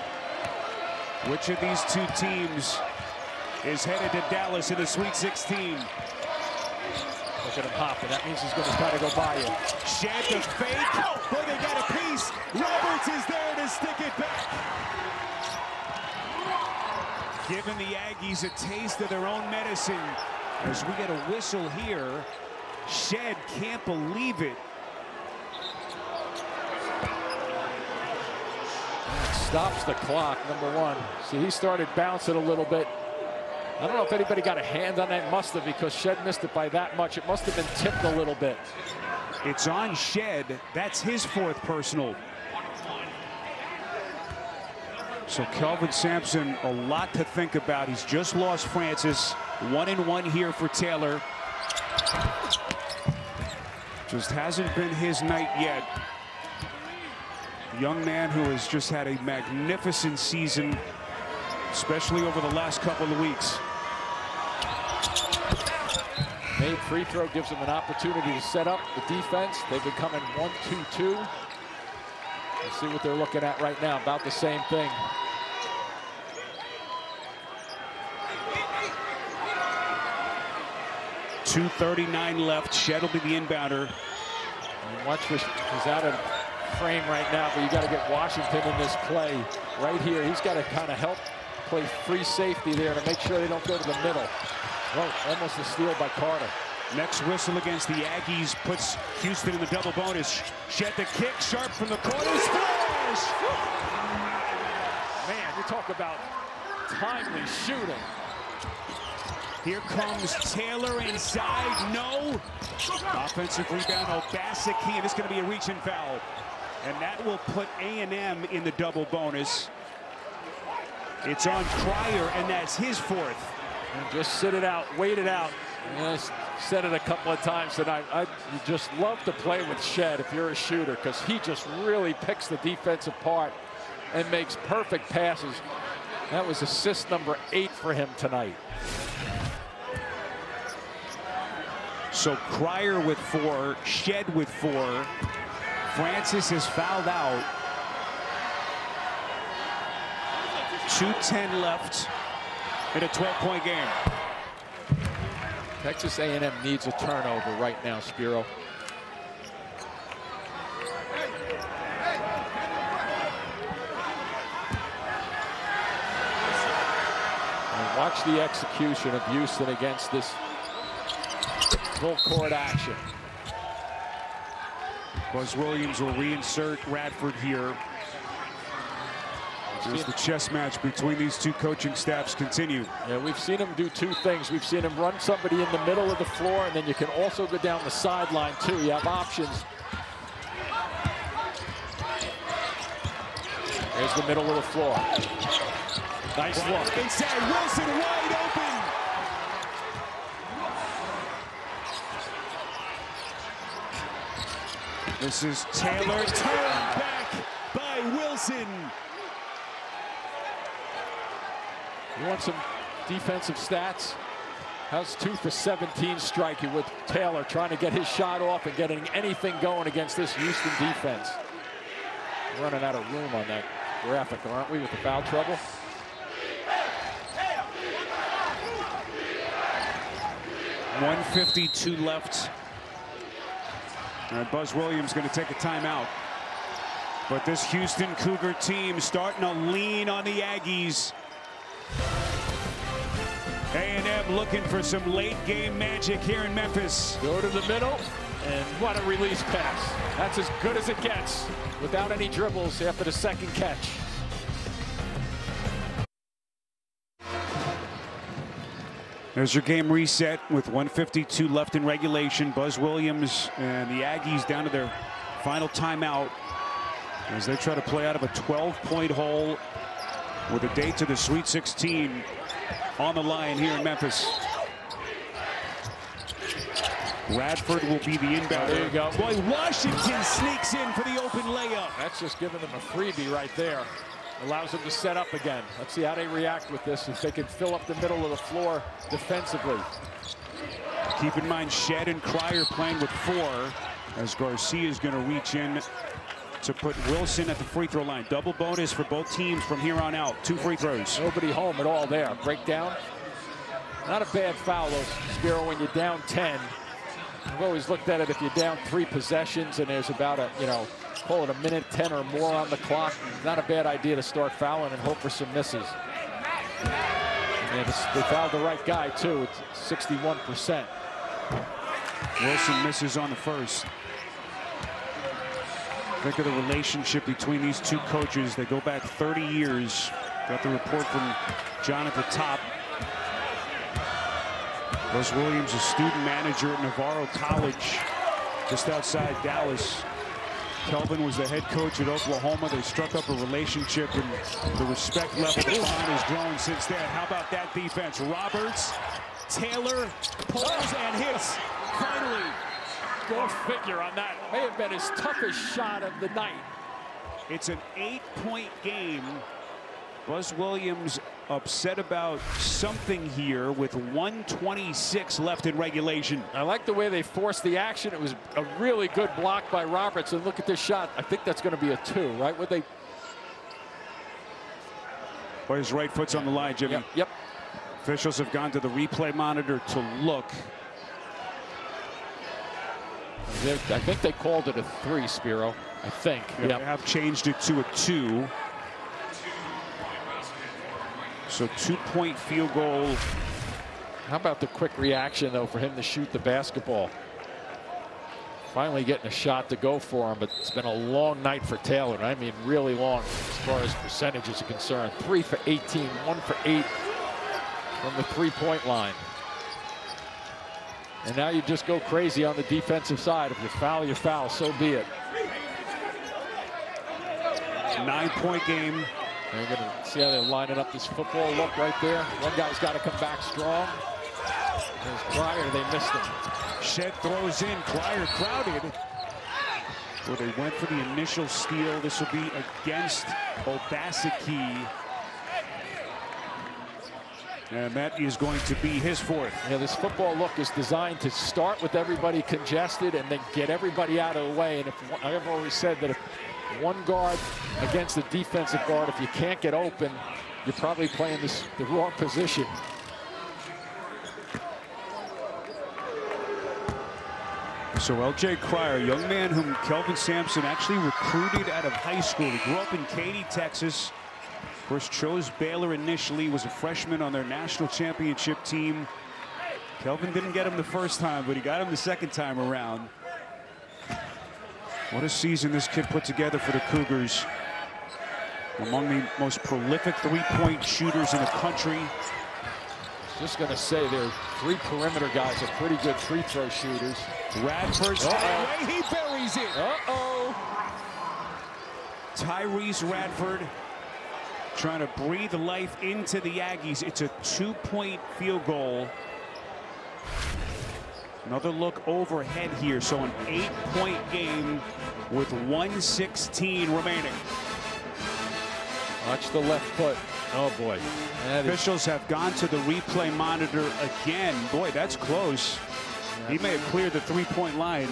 Which of these two teams is headed to Dallas in the Sweet 16? Look at him hopping. That means he's going to try to go by you. Shead the fake. Boy, they got a piece. Roberts is there to stick it back. Giving the Aggies a taste of their own medicine. As we get a whistle here, Shead can't believe it. Stops the clock, number one. See, he started bouncing a little bit. I don't know if anybody got a hand on that. Must have because Shead missed it by that much. It must have been tipped a little bit. It's on Shead. That's his fourth personal. So Kelvin Sampson, a lot to think about. He's just lost Francis. One and one here for Taylor. Just hasn't been his night yet young man who has just had a magnificent season, especially over the last couple of weeks. Made free throw gives them an opportunity to set up the defense. They've been coming one, two, two. Let's see what they're looking at right now, about the same thing. Two thirty-nine left. Shead will be the inbounder. And watch this. He's out of frame right now, but you got to get Washington in this play right here. He's got to kind of help play free safety there to make sure they don't go to the middle. Well, almost a steal by Carter. Next whistle against the Aggies puts Houston in the double bonus. Shead the kick, sharp from the corner! Man, you talk about timely shooting. Here comes Taylor inside, no. Offensive rebound, Obaseki, and it's going to be a reaching foul. And that will put A&M in the double bonus. It's on Cryer, and that's his fourth. And just sit it out, wait it out. I said it a couple of times tonight. I just love to play with Shead if you're a shooter because he just really picks the defense apart and makes perfect passes. That was assist number eight for him tonight. So Cryer with four, Shead with four. Francis is fouled out. 2.10 left in a 12-point game. Texas A&M needs a turnover right now, Spero. Watch the execution of Houston against this full court action. Buzz Williams will reinsert Radford here. As the chess match between these two coaching staffs continue. Yeah, we've seen him do two things. We've seen him run somebody in the middle of the floor, and then you can also go down the sideline, too. You have options. There's the middle of the floor. Nice look. Inside, Wilson wide open. This is Taylor turned back by Wilson. You want some defensive stats? How's two for 17 striking with Taylor trying to get his shot off and getting anything going against this Houston defense. Running out of room on that graphic, aren't we, with the foul trouble? One fifty-two left. Right, Buzz Williams going to take a timeout. But this Houston Cougar team starting to lean on the Aggies. A&M looking for some late game magic here in Memphis. Go to the middle, and what a release pass. That's as good as it gets without any dribbles after the second catch. There's your game reset with 152 left in regulation. Buzz Williams and the Aggies down to their final timeout as they try to play out of a 12-point hole with a date to the Sweet 16 on the line here in Memphis. Radford will be the inbounder. there you go. Boy, Washington sneaks in for the open layup. That's just giving them a freebie right there. Allows them to set up again. Let's see how they react with this. If they can fill up the middle of the floor defensively. Keep in mind, Shead and Cryer playing with four as Garcia is going to reach in to put Wilson at the free throw line. Double bonus for both teams from here on out. Two free throws. Nobody home at all there. Breakdown. Not a bad foul, though, Spero, when you're down 10. I've always looked at it if you're down three possessions and there's about a, you know, call it a minute 10 or more on the clock. Not a bad idea to start fouling and hope for some misses. And they fouled the right guy, too. It's 61%. Wilson misses on the first. Think of the relationship between these two coaches. They go back 30 years. Got the report from Jon at the top. Buzz Williams, a student manager at Navarro College, just outside Dallas. Kelvin was the head coach at Oklahoma. They struck up a relationship, and the respect level has grown since then. How about that defense? Roberts, Taylor, pulls and hits. Finally, Go figure on that. May have been his toughest shot of the night. It's an eight-point game. Buzz Williams upset about something here with 126 left in regulation. I like the way they forced the action. It was a really good block by Roberts. And look at this shot. I think that's going to be a two, right? Would they? Boy, his right foot's on the line, Jimmy. Yep. yep. Officials have gone to the replay monitor to look. I think they called it a three, Spero. I think. Yeah, Yep. They have changed it to a two. So two-point field goal. How about the quick reaction, though, for him to shoot the basketball? Finally getting a shot to go for him, but it's been a long night for Taylor. I mean, really long as far as percentages are concerned. Three for 18, one for eight from the three-point line. And now you just go crazy on the defensive side. If you foul, you foul. So be it. Nine-point game. They're going to see how they're lining up this football look right there. One guy's got to come back strong. There's Cryer. They missed him. Shead throws in. Cryer crowded. Well, they went for the initial steal. This will be against Obaseki. And that is going to be his fourth. Yeah, this football look is designed to start with everybody congested and then get everybody out of the way. And if I've always said that if one guard against the defensive guard, if you can't get open, you're probably playing this the wrong position. So LJ Cryer, a young man whom Kelvin Sampson actually recruited out of high school. He grew up in Katy, Texas. Of course, chose Baylor initially, was a freshman on their national championship team. Kelvin didn't get him the first time, but he got him the second time around. What a season this kid put together for the Cougars. Among the most prolific three-point shooters in the country. Just going to say their three perimeter guys are pretty good free throw shooters. Radford's Uh-oh. away, he buries it. Uh-oh. Tyrece Radford trying to breathe life into the Aggies. It's a two-point field goal. Another look overhead here. So an eight-point game with 116 remaining. Watch the left foot. Oh, boy. That Officials have gone to the replay monitor again. Boy, that's close. He may have cleared the three-point line.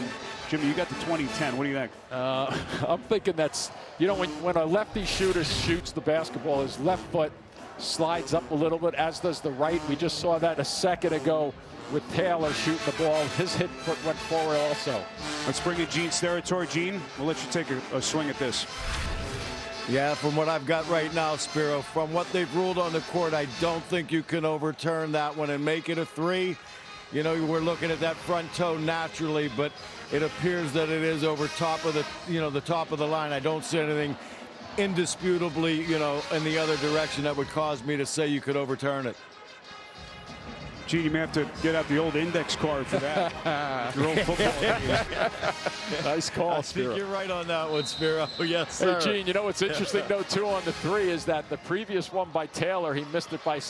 Jimmy, you got the 2010. What do you think? Uh, I'm thinking that's, you know, when, when a lefty shooter shoots the basketball, his left foot slides up a little bit, as does the right. We just saw that a second ago with Taylor shooting the ball. His hit foot went forward also. Let's bring in Gene Steratore. Gene, we'll let you take a, a swing at this. Yeah, from what I've got right now, Spero, from what they've ruled on the court, I don't think you can overturn that one and make it a three. You know, we're looking at that front toe naturally, but it appears that it is over top of the, you know, the top of the line. I don't see anything indisputably, you know, in the other direction that would cause me to say you could overturn it. Gene, you may have to get out the old index card for that. Your old football. Nice call, I think Spero. you're right on that one, Spero. Yes, Hey. Gene, you know what's interesting, though, too, on the three is that the previous one by Taylor, he missed it by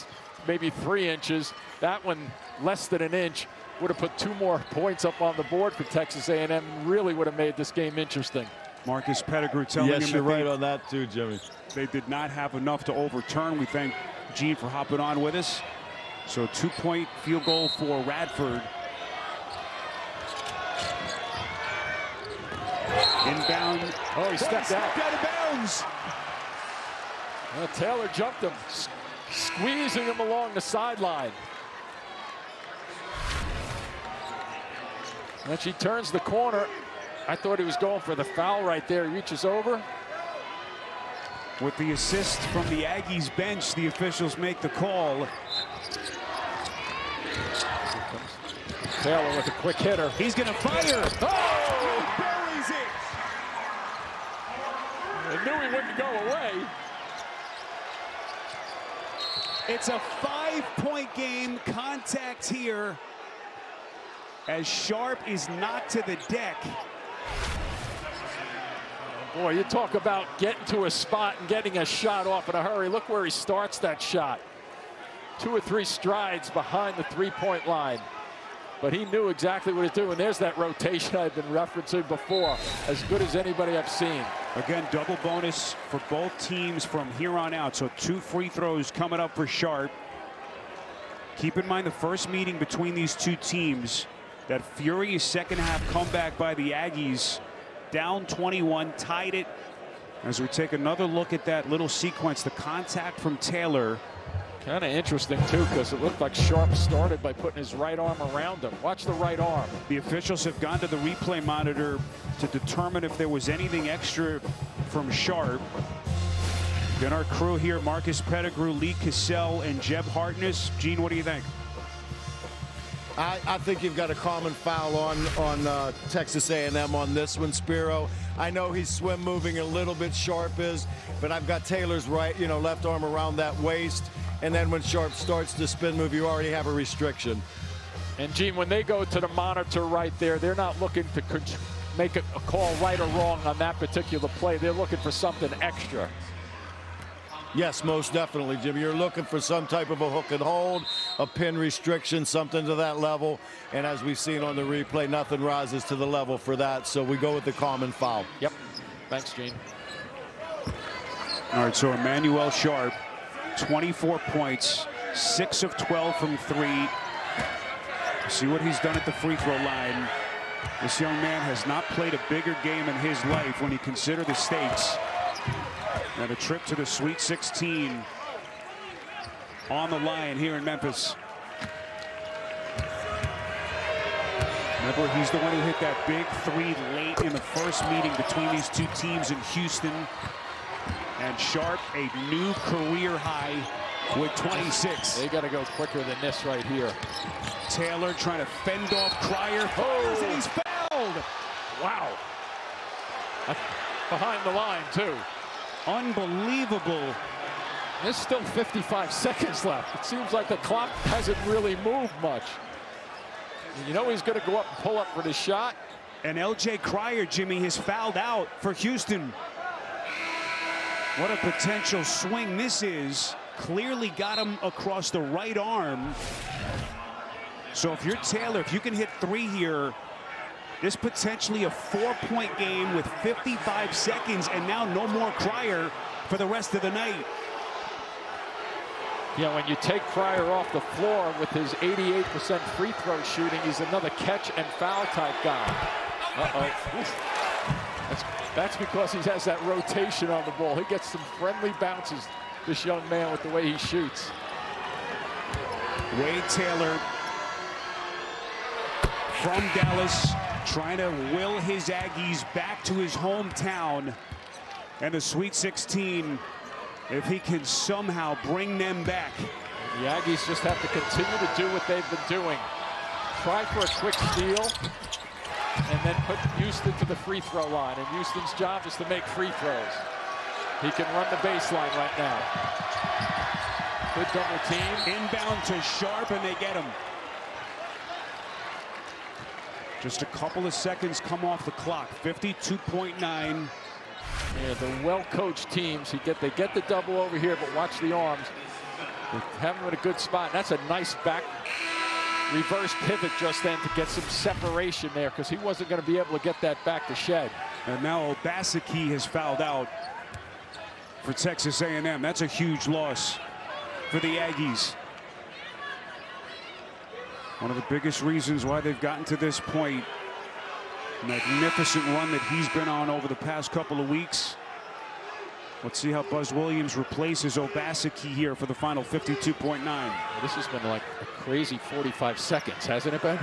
maybe three inches. That one, less than an inch, would have put two more points up on the board for Texas A&M. Really would have made this game interesting. Marcus Pettigrew telling Yes, him you're right they, on that too, Jimmy. they did not have enough to overturn. We thank Gene for hopping on with us. So two-point field goal for Radford. Inbound. Oh, he stepped out. out of bounds. Uh, Taylor jumped him, squeezing him along the sideline. And she turns the corner. I thought he was going for the foul right there. He reaches over. With the assist from the Aggies bench, the officials make the call. Taylor with a quick hitter. He's going to fire. Oh! Buries it. I knew he wouldn't go away. It's a five-point game. Contact here as Sharp is knocked to the deck. Boy, you talk about getting to a spot and getting a shot off in a hurry. Look where he starts that shot. Two or three strides behind the three-point line. But he knew exactly what to do, and there's that rotation I've been referencing before. As good as anybody I've seen. Again, double bonus for both teams from here on out. So two free throws coming up for Sharp. Keep in mind the first meeting between these two teams, that furious second half comeback by the Aggies, down 21, tied it. As we take another look at that little sequence, the contact from Taylor Kind of interesting, too, because it looked like Sharp started by putting his right arm around him. Watch the right arm. The officials have gone to the replay monitor to determine if there was anything extra from Sharp. Then our crew here, Marcus Pettigrew, Lee Cassell, and Jeb Hartness. Gene, what do you think? I, I, think you've got a common foul on on uh, Texas A&M on this one, Spero. I know he's swim moving a little bit sharp is, but I've got Taylor's right, you know, left arm around that waist, and then when Sharp starts the spin move, you already have a restriction. And Gene, when they go to the monitor right there, they're not looking to make a, a call right or wrong on that particular play. They're looking for something extra. Yes, most definitely, Jimmy. You're looking for some type of a hook and hold, a pin restriction, something to that level. And as we've seen on the replay, nothing rises to the level for that. So we go with the common foul. Yep. Thanks, Gene. All right, so Emmanuel Sharp, 24 points, 6 of 12 from 3. See what he's done at the free throw line. This young man has not played a bigger game in his life when you consider the stakes. And a trip to the Sweet 16 on the line here in Memphis. Remember, he's the one who hit that big three late in the first meeting between these two teams in Houston. And Sharp, a new career high with 26. They got to go quicker than this right here. Taylor trying to fend off Cryer. Oh, and he's fouled. Wow. Behind the line, too. Unbelievable. There's still 55 seconds left. It seems like the clock hasn't really moved much. You know he's going to go up and pull up for the shot. And L.J. Cryer, Jimmy, has fouled out for Houston. What a potential swing this is. Clearly got him across the right arm. So if you're Taylor, if you can hit three here, this potentially a four-point game with 55 seconds and now no more Cryer for the rest of the night. Yeah, when you take Cryer off the floor with his 88% free throw shooting, he's another catch and foul type guy. Uh-oh. That's, because he has that rotation on the ball. He gets some friendly bounces, this young man, with the way he shoots. Wade Taylor from Dallas trying to will his Aggies back to his hometown and the Sweet 16 if he can somehow bring them back. The Aggies just have to continue to do what they've been doing. Try for a quick steal and then put Houston to the free throw line. And Houston's job is to make free throws. He can run the baseline right now. Good double team. Inbound to Sharp and they get him. Just a couple of seconds come off the clock. 52.9. Yeah, the well-coached teams, he get they get the double over here, but watch the arms. They have him in a good spot. That's a nice back reverse pivot just then to get some separation there because he wasn't going to be able to get that back to Shead. And now Obaseki has fouled out for Texas A&M. That's a huge loss for the Aggies. One of the biggest reasons why they've gotten to this point. Magnificent run that he's been on over the past couple of weeks. Let's see how Buzz Williams replaces Obaseki here for the final 52.9. This has been like a crazy 45 seconds, hasn't it been?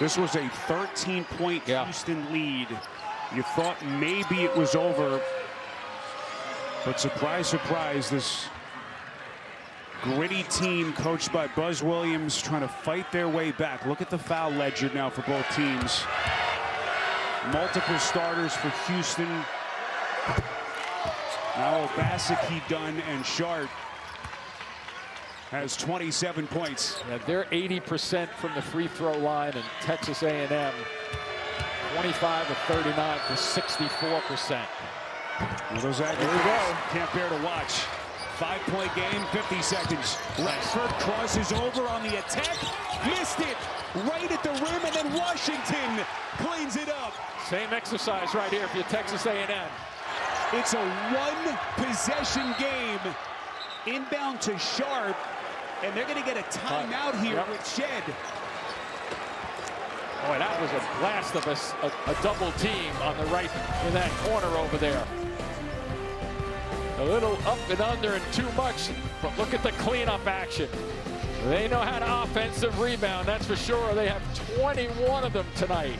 This was a 13-point yeah. Houston lead. You thought maybe it was over. But surprise, surprise, this gritty team coached by Buzz Williams trying to fight their way back. Look at the foul ledger now for both teams. Multiple starters for Houston. Now Obaseki, Dunn, and Sharp has 27 points. Yeah, they're 80% from the free throw line, and Texas A&M 25 of 39 for 64%. Well, those go. can't bear to watch. Five-point game, 50 seconds. Rexford crosses over on the attack. Missed it right at the rim, and then Washington cleans it up. Same exercise right here for your Texas A&M. It's a one-possession game. Inbound to Sharp, and they're going to get a timeout here yep. with Shead. Boy, that was a blast of a, a, a double team on the right in that corner over there. A little up and under and too much, but look at the cleanup action. They know how to offensive rebound, that's for sure. They have 21 of them tonight.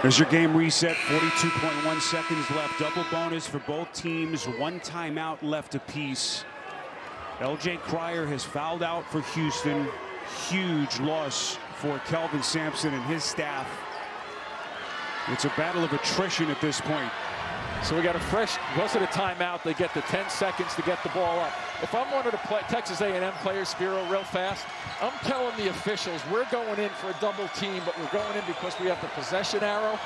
There's your game reset. 42.1 seconds left. Double bonus for both teams. One timeout left apiece. LJ Cryer has fouled out for Houston. Huge loss for Kelvin Sampson and his staff. It's a battle of attrition at this point. So we got a fresh, was it a timeout? They get the 10 seconds to get the ball up. If I'm one of the play, Texas A&M players, Spero, real fast, I'm telling the officials we're going in for a double team, but we're going in because we have the possession arrow.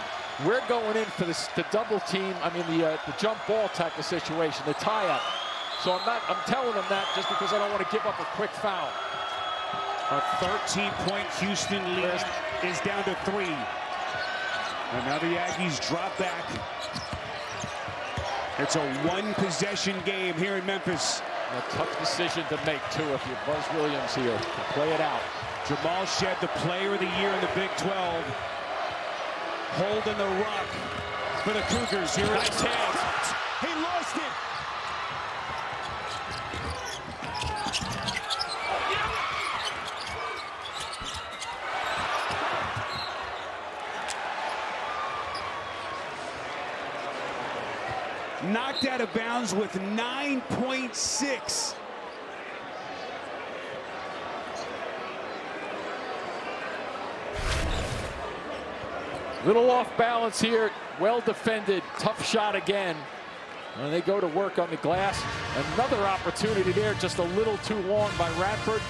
We're going in for this, the double team, I mean the, uh, the jump ball type of situation, the tie-up. So I'm not, I'm telling them that just because I don't want to give up a quick foul. A 13-point Houston lead is down to three. And now the Aggies drop back. It's a one-possession game here in Memphis. A tough decision to make, too, if you're Buzz Williams here. Play it out. Jamal Shead, the player of the year in the Big 12. Holding the rock for the Cougars here at 10. Knocked out of bounds with 9.6. Little off balance here. Well defended. Tough shot again. And they go to work on the glass. Another opportunity there, just a little too long by Radford.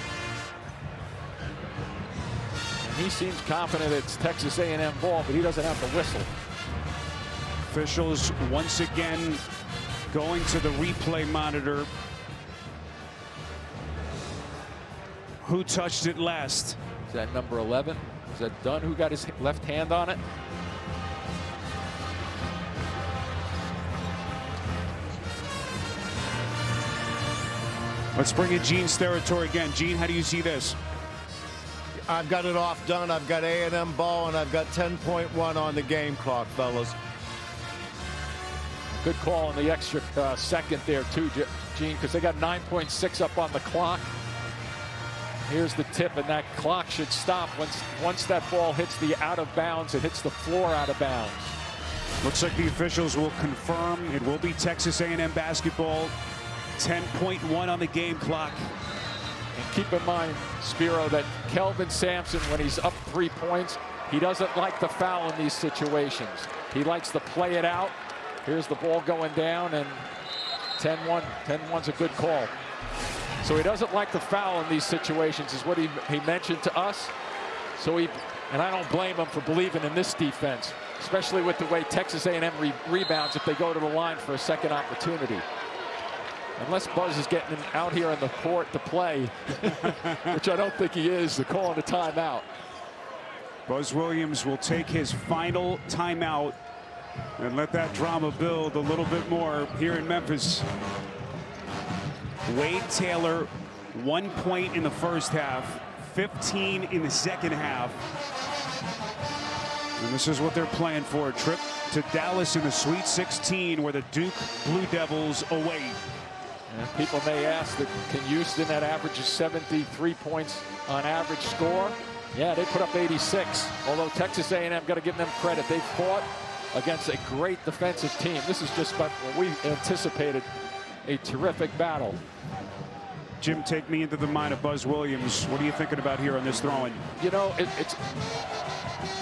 And he seems confident it's Texas A&M ball, but he doesn't have the whistle. Officials once again going to the replay monitor. Who touched it last? Is that number 11? Is that Dunn who got his left hand on it? Let's bring in Gene Steratore again. Gene, how do you see this? I've got it off Dunn. I've got A&M ball, and I've got 10.1 on the game clock, fellas. Good call on the extra uh, second there, too, Gene, because they got 9.6 up on the clock. Here's the tip, and that clock should stop once once that ball hits the out of bounds. It hits the floor out of bounds. Looks like the officials will confirm it will be Texas A&M basketball. 10.1 on the game clock. And keep in mind, Spero, that Kelvin Sampson, when he's up three points, he doesn't like the foul in these situations. He likes to play it out. Here's the ball going down, and 10-1. 10-1's a good call. So he doesn't like the foul in these situations, is what he, he mentioned to us. So he, and I don't blame him for believing in this defense, especially with the way Texas A&M re rebounds if they go to the line for a second opportunity. Unless Buzz is getting out here on the court to play, which I don't think he is, they're calling the timeout. Buzz Williams will take his final timeout and let that drama build a little bit more here in Memphis. Wade Taylor, one point in the first half, 15 in the second half. And this is what they're playing for. A trip to Dallas in the Sweet 16 where the Duke Blue Devils await. And people may ask, that can Houston that averages 73 points on average score? Yeah, they put up 86. Although Texas A&M got to give them credit. They fought against a great defensive team. This is just what we anticipated, a terrific battle. Jim, take me into the mind of Buzz Williams. What are you thinking about here on this throwing? You know, it, it's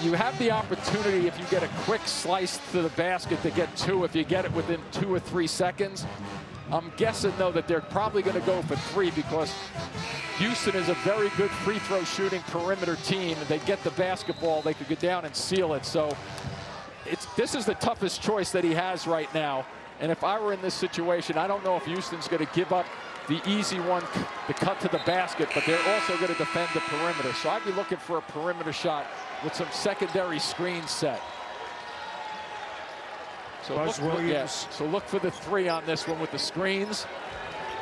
you have the opportunity if you get a quick slice to the basket to get two. If you get it within two or three seconds, I'm guessing though that they're probably going to go for three because Houston is a very good free throw shooting perimeter team. If They get the basketball, they could get down and seal it. So it's this is the toughest choice that he has right now. And if I were in this situation, I don't know if Houston's going to give up the easy one, the cut to the basket, but they're also going to defend the perimeter. So I'd be looking for a perimeter shot with some secondary screen set. So Buzz look, Williams. yeah, so look for the three on this one with the screens.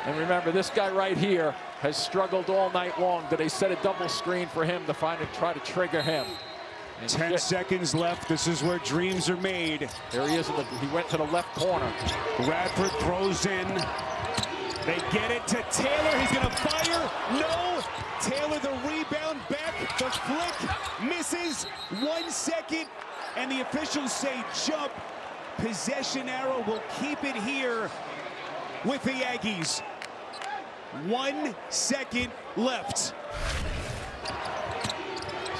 And remember, this guy right here has struggled all night long. Did they set a double screen for him to find and try to trigger him? And 10 seconds left. This is where dreams are made. There he is. In the, he went to the left corner. Radford throws in. They get it to Taylor. He's going to fire. No. Taylor the rebound back. The flick misses. One second. And the officials say jump. Possession arrow will keep it here with the Aggies. One second left.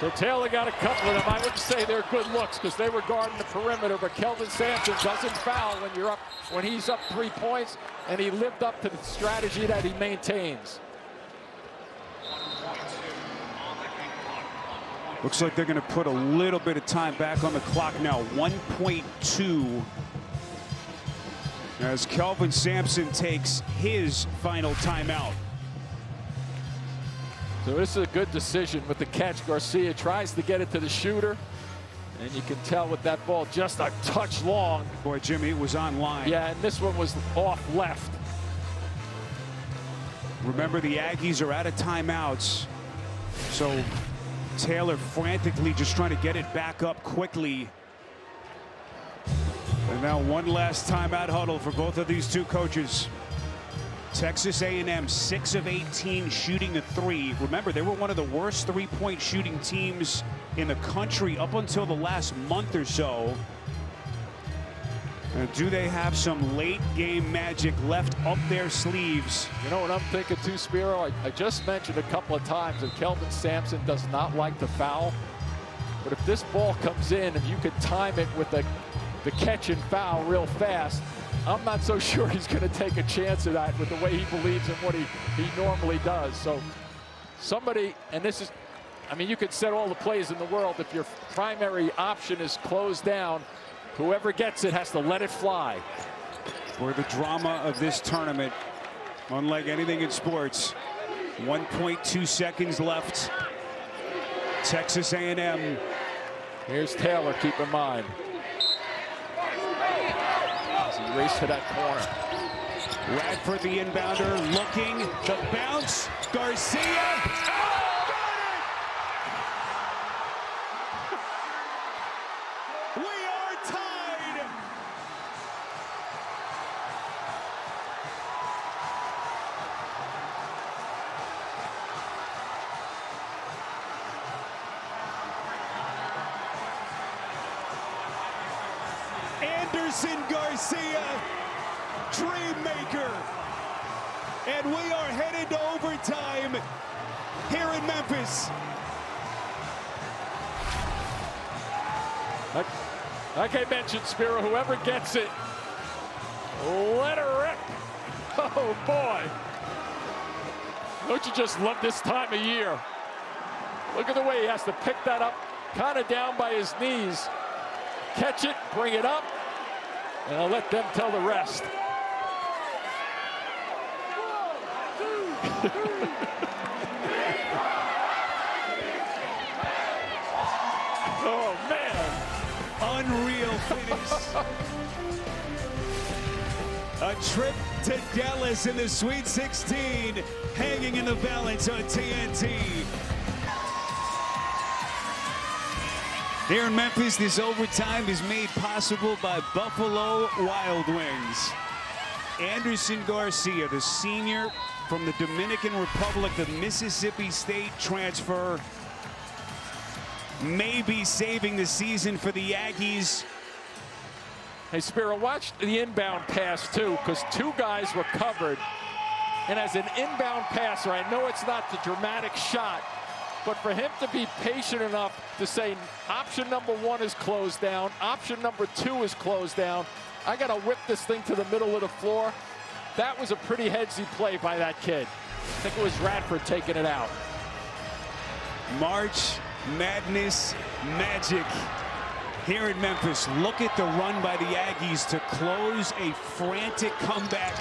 So Taylor got a couple of them. I wouldn't say they're good looks because they were guarding the perimeter, but Kelvin Sampson doesn't foul when you're up when he's up three points, and he lived up to the strategy that he maintains. Looks like they're going to put a little bit of time back on the clock now. 1.2 as Kelvin Sampson takes his final timeout. So this is a good decision with the catch. Garcia tries to get it to the shooter, and you can tell with that ball just a touch long. Boy, Jimmy, it was on line. Yeah, and this one was off left. Remember, the Aggies are out of timeouts. So Taylor frantically just trying to get it back up quickly. And now one last timeout huddle for both of these two coaches. Texas A&M 6 of 18 shooting the three. Remember, they were one of the worst three-point shooting teams in the country up until the last month or so. And do they have some late game magic left up their sleeves? You know what I'm thinking too, Spero? I, I just mentioned a couple of times that Kelvin Sampson does not like the foul. But if this ball comes in, if you could time it with the, the catch and foul real fast, I'm not so sure he's going to take a chance of that with the way he believes in what he, he normally does. So somebody, and this is, I mean, you could set all the plays in the world. If your primary option is closed down, whoever gets it has to let it fly. For the drama of this tournament, unlike anything in sports, 1.2 seconds left. Texas A&M. Here's Taylor, keep in mind. Race to that corner. Radford, the inbounder, looking. The bounce. Garcia. We Dreammaker. And we are headed to overtime here in Memphis. Like, like I mentioned, Spero, whoever gets it, let her rip. Oh, boy. Don't you just love this time of year? Look at the way he has to pick that up, kind of down by his knees. Catch it, bring it up, and I'll let them tell the rest. oh, man. Unreal finish. A trip to Dallas in the Sweet 16, hanging in the balance on TNT. Here in Memphis, this overtime is made possible by Buffalo Wild Wings. Andersson Garcia, the senior from the Dominican Republic, the Mississippi State transfer, may be saving the season for the Aggies. Hey, Spero, watch the inbound pass, too, because two guys were covered. And as an inbound passer, I know it's not the dramatic shot, but for him to be patient enough to say option number one is closed down, option number two is closed down, I got to whip this thing to the middle of the floor. That was a pretty headsy play by that kid. I think it was Radford taking it out. March Madness Magic here in Memphis. Look at the run by the Aggies to close a frantic comeback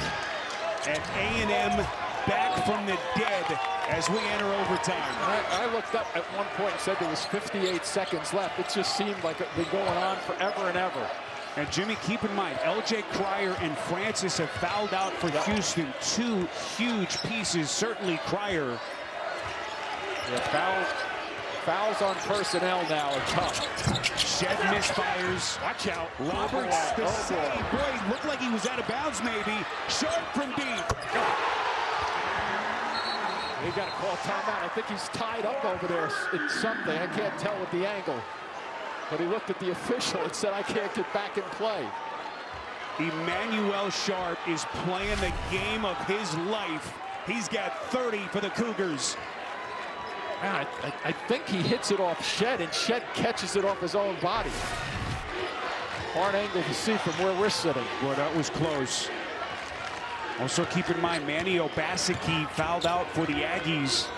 at A&M back from the dead as we enter overtime. I, I, looked up at one point and said there was 58 seconds left. It just seemed like it's been going on forever and ever. And Jimmy, keep in mind, L.J. Cryer and Francis have fouled out for Houston. Two huge pieces, certainly Cryer. Yeah, foul, Fouls on personnel now are tough. Shead misfires. Watch out. Roberts, Oh, the boy. save. Boy, he looked like he was out of bounds maybe. Sharp from deep. He got to call timeout. I think he's tied up over there in something. I can't tell with the angle. But he looked at the official and said, I can't get back in play. Emmanuel Sharp is playing the game of his life. He's got 30 for the Cougars. I, I, I think he hits it off Shead, and Shead catches it off his own body. Hard angle to see from where we're sitting. Boy, that was close. Also keep in mind, Manny Obaseki fouled out for the Aggies.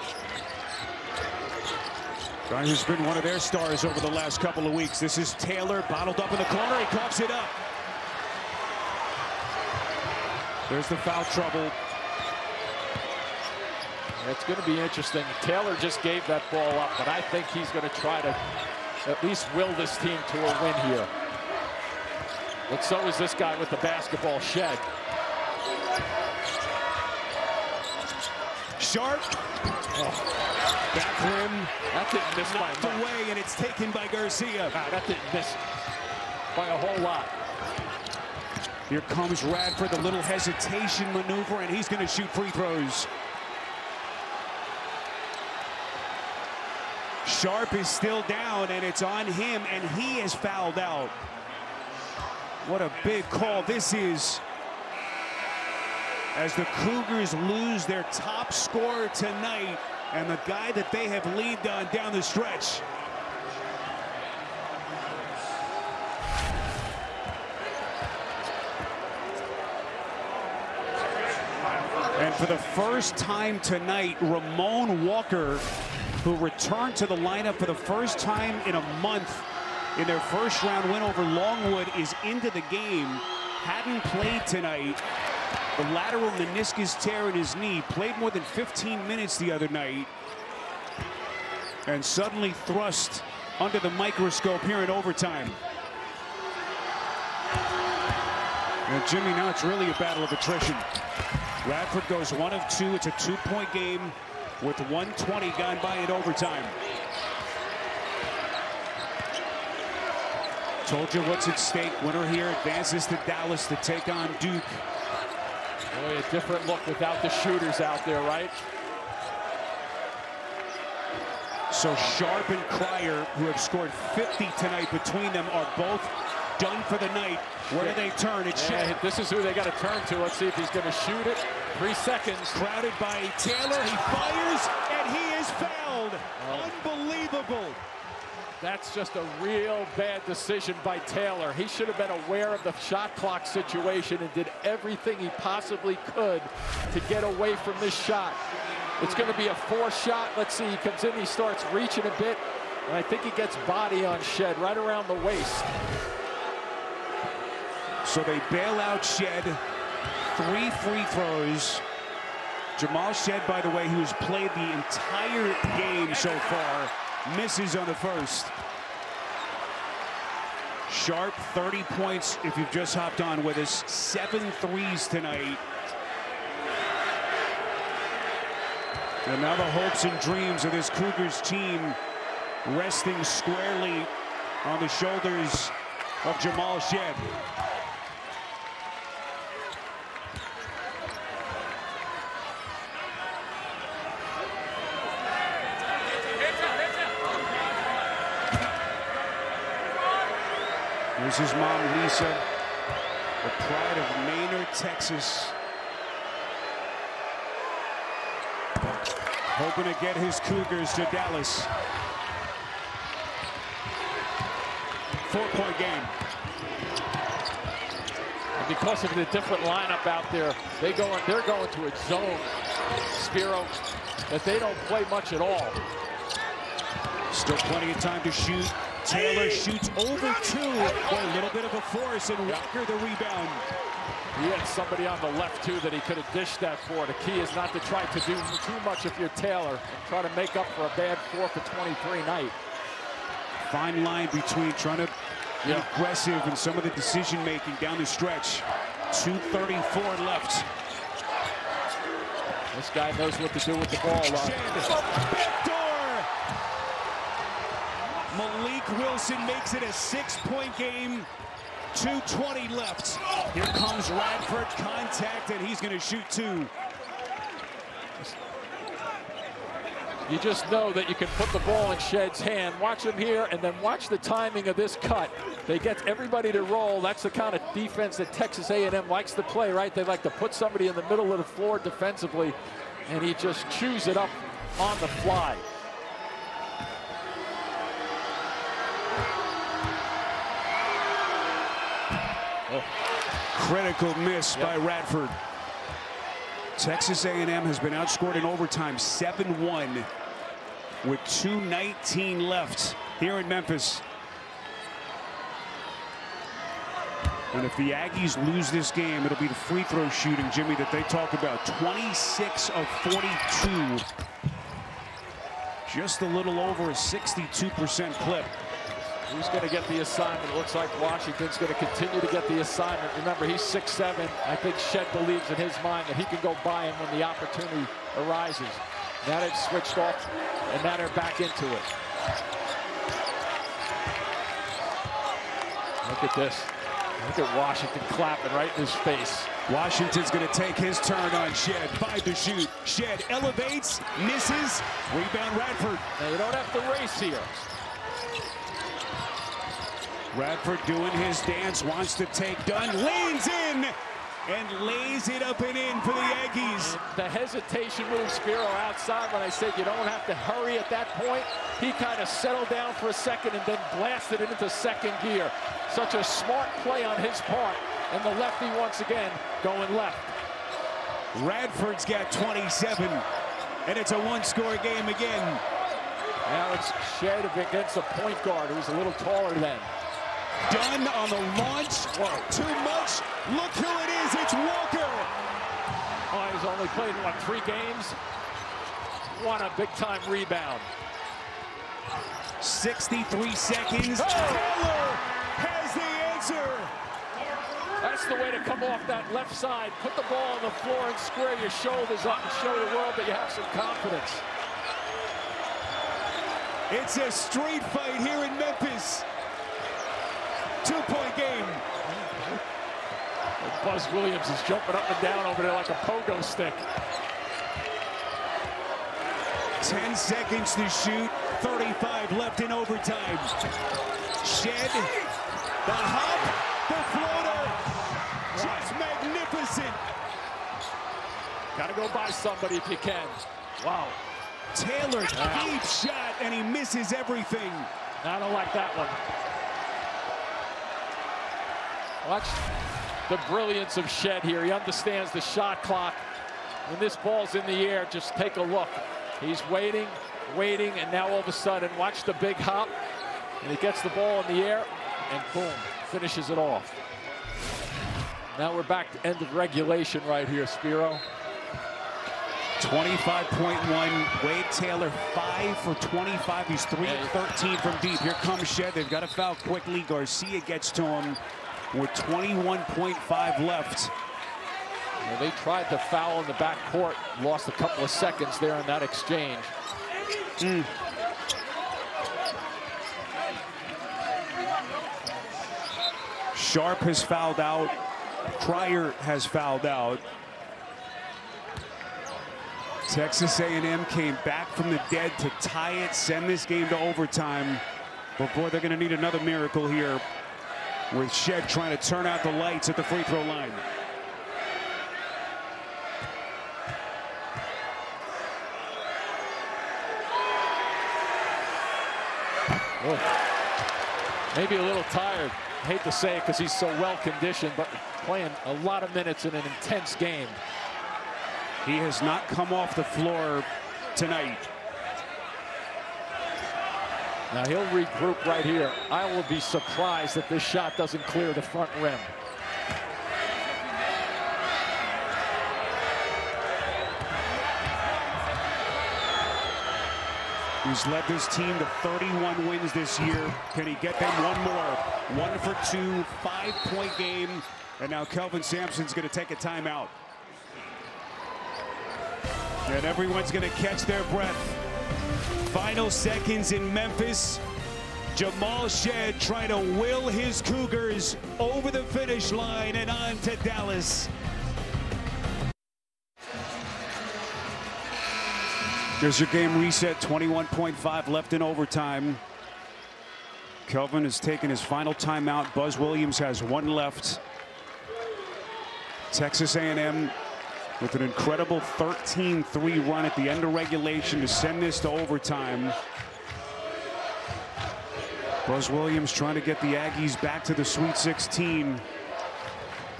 Guy who's been one of their stars over the last couple of weeks. This is Taylor, bottled up in the corner. He coughs it up. There's the foul trouble. It's going to be interesting. Taylor just gave that ball up, but I think he's going to try to at least will this team to a win here. But so is this guy with the basketball Shead. Sharp. Back rim. That didn't miss by much. away, and it's taken by Garcia. Ah, that didn't miss by a whole lot. Here comes Radford, the little hesitation maneuver, and he's going to shoot free throws. Sharp is still down, and it's on him, and he is fouled out. What a big call this is. As the Cougars lose their top scorer tonight, and the guy that they have leaned on down the stretch. And for the first time tonight, Ramon Walker, who returned to the lineup for the first time in a month in their first round win over Longwood, is into the game. Hadn't played tonight. The lateral meniscus tear in his knee. Played more than 15 minutes the other night. And suddenly thrust under the microscope here in overtime. And Jimmy, now it's really a battle of attrition. Radford goes one of two. It's a two-point game with 120 gone by in overtime. Told you what's at stake. Winner here advances to Dallas to take on Duke. Boy, a different look without the shooters out there, right? So Sharp and Cryer, who have scored 50 tonight between them, are both done for the night. Where do they turn? It's Yeah, this is who they got to turn to. Let's see if he's going to shoot it. Three seconds. Crowded by Taylor. He fires, and he is fouled. Unbelievable. That's just a real bad decision by Taylor. He should have been aware of the shot clock situation and did everything he possibly could to get away from this shot. It's going to be a four shot. Let's see. He comes in, he starts reaching a bit, and I think he gets body on Shead right around the waist. So they bail out Shead. Three free throws. Jamal Shead, by the way, who's played the entire game so far, misses on the first. Sharp, 30 points if you've just hopped on with us. Seven threes tonight. And now the hopes and dreams of this Cougars team resting squarely on the shoulders of Jamal Shead. Here's his mom, Lisa, the pride of Manor, Texas. Hoping to get his Cougars to Dallas. Four-point game. And because of the different lineup out there, they go they're going to a zone, Spero, that they don't play much at all. Still plenty of time to shoot. Taylor shoots over two. A little bit of a force, and Walker the rebound. He had somebody on the left, too, that he could have dished that for. The key is not to try to do too much if you're Taylor and try to make up for a bad 4 for 23 night. Fine line between trying to be Yeah. aggressive and some of the decision making down the stretch. 234 left. This guy knows what to do with the ball. Uh. Mylik Wilson makes it a six-point game. 2.20 left. Here comes Radford, contact, and he's going to shoot two. You just know that you can put the ball in Shead's hand. Watch him here, and then watch the timing of this cut. They get everybody to roll. That's the kind of defense that Texas A&M likes to play, right? They like to put somebody in the middle of the floor defensively, and he just chews it up on the fly. Oh. Critical miss yep. by Radford. Texas A&M has been outscored in overtime 7-1 with 2.19 left here in Memphis. And if the Aggies lose this game, it'll be the free throw shooting, Jimmy, that they talk about. 26 of 42. Just a little over a 62% clip. Who's going to get the assignment? It looks like Washington's going to continue to get the assignment. Remember, he's 6'7". I think Shead believes in his mind that he can go by him when the opportunity arises. Now they've switched off, and now they're back into it. Look at this. Look at Washington clapping right in his face. Washington's going to take his turn on Shead. Five to shoot. Shead elevates, misses. Rebound Radford. Now you don't have to race here. Radford doing his dance, wants to take Dunn, leans in, and lays it up and in for the Aggies. The hesitation move Spero, outside when I said you don't have to hurry at that point. He kind of settled down for a second and then blasted it into second gear. Such a smart play on his part. And the lefty once again going left. Radford's got 27, and it's a one-score game again. Now it's Shead against a point guard who's a little taller than. Dunn on the launch. Whoa. Too much. Look who it is. It's Walker. Oh, he's only played, what, three games? Won a big-time rebound. 63 seconds. Oh. Taylor has the answer. That's the way to come off that left side. Put the ball on the floor and square your shoulders up and show the world that you have some confidence. It's a street fight here in Memphis. Two-point game. Buzz Williams is jumping up and down over there like a pogo stick. 10 seconds to shoot, 35 left in overtime. Shead, the hop, the floater, just magnificent. Got to go by somebody if you can. Wow. Taylor, deep shot, and he misses everything. I don't like that one. Watch the brilliance of Shead here. He understands the shot clock. When this ball's in the air, just take a look. He's waiting, waiting, and now all of a sudden, watch the big hop. And he gets the ball in the air, and boom, finishes it off. Now we're back to end of regulation right here, Spero. 25.1. Wade Taylor, 5 for 25. He's 3 13 from deep. Here comes Shead. They've got a foul quickly. Garcia gets to him with 21.5 left. Well, they tried to foul in the back court, lost a couple of seconds there in that exchange. Mm. Sharp has fouled out. Cryer has fouled out. Texas A&M came back from the dead to tie it, send this game to overtime. But boy, they're going to need another miracle here with Shead trying to turn out the lights at the free throw line. Oh. Maybe a little tired. Hate to say it because he's so well conditioned, but playing a lot of minutes in an intense game. He has not come off the floor tonight. Now he'll regroup right here. I will be surprised if this shot doesn't clear the front rim. He's led this team to 31 wins this year. Can he get them one more? One for two, five-point game. And now Kelvin Sampson's going to take a timeout. And everyone's going to catch their breath. Final seconds in Memphis. Jamal Shead trying to will his Cougars over the finish line and on to Dallas. There's your game reset, 21.5 left in overtime. Kelvin has taken his final timeout. Buzz Williams has one left. Texas A&M with an incredible 13-3 run at the end of regulation to send this to overtime. Buzz Williams trying to get the Aggies back to the Sweet 16.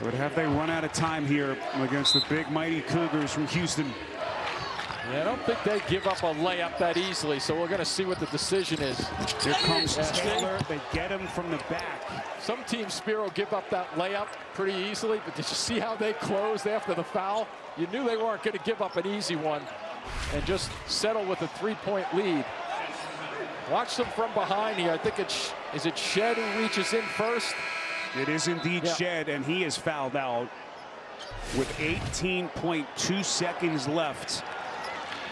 But have they run out of time here against the big mighty Cougars from Houston? Yeah, I don't think they give up a layup that easily, so we're going to see what the decision is. Here comes Yeah. Taylor. They get him from the back. Some teams, Spero, give up that layup pretty easily, but did you see how they closed after the foul? You knew they weren't going to give up an easy one and just settle with a three-point lead. Watch them from behind here. I think it's, is it Shead who reaches in first? It is indeed Yeah. Shead, and he is fouled out with 18.2 seconds left.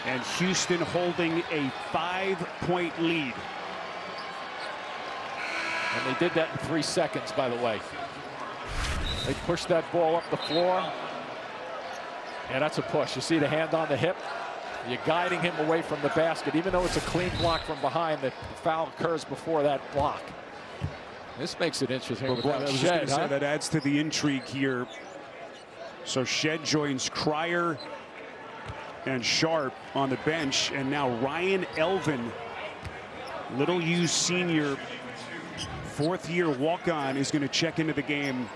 And Houston holding a five-point lead. And they did that in three seconds, by the way. They pushed that ball up the floor. And that's a push. You see the hand on the hip. You're guiding him away from the basket. Even though it's a clean block from behind, the foul occurs before that block. This makes it interesting But with boy, I that was just gonna shed, say huh? that adds to the intrigue here. So Shead joins Cryer and Sharp on the bench, and now Ryan Elvin, Little U senior, fourth year walk-on, is going to check into the game.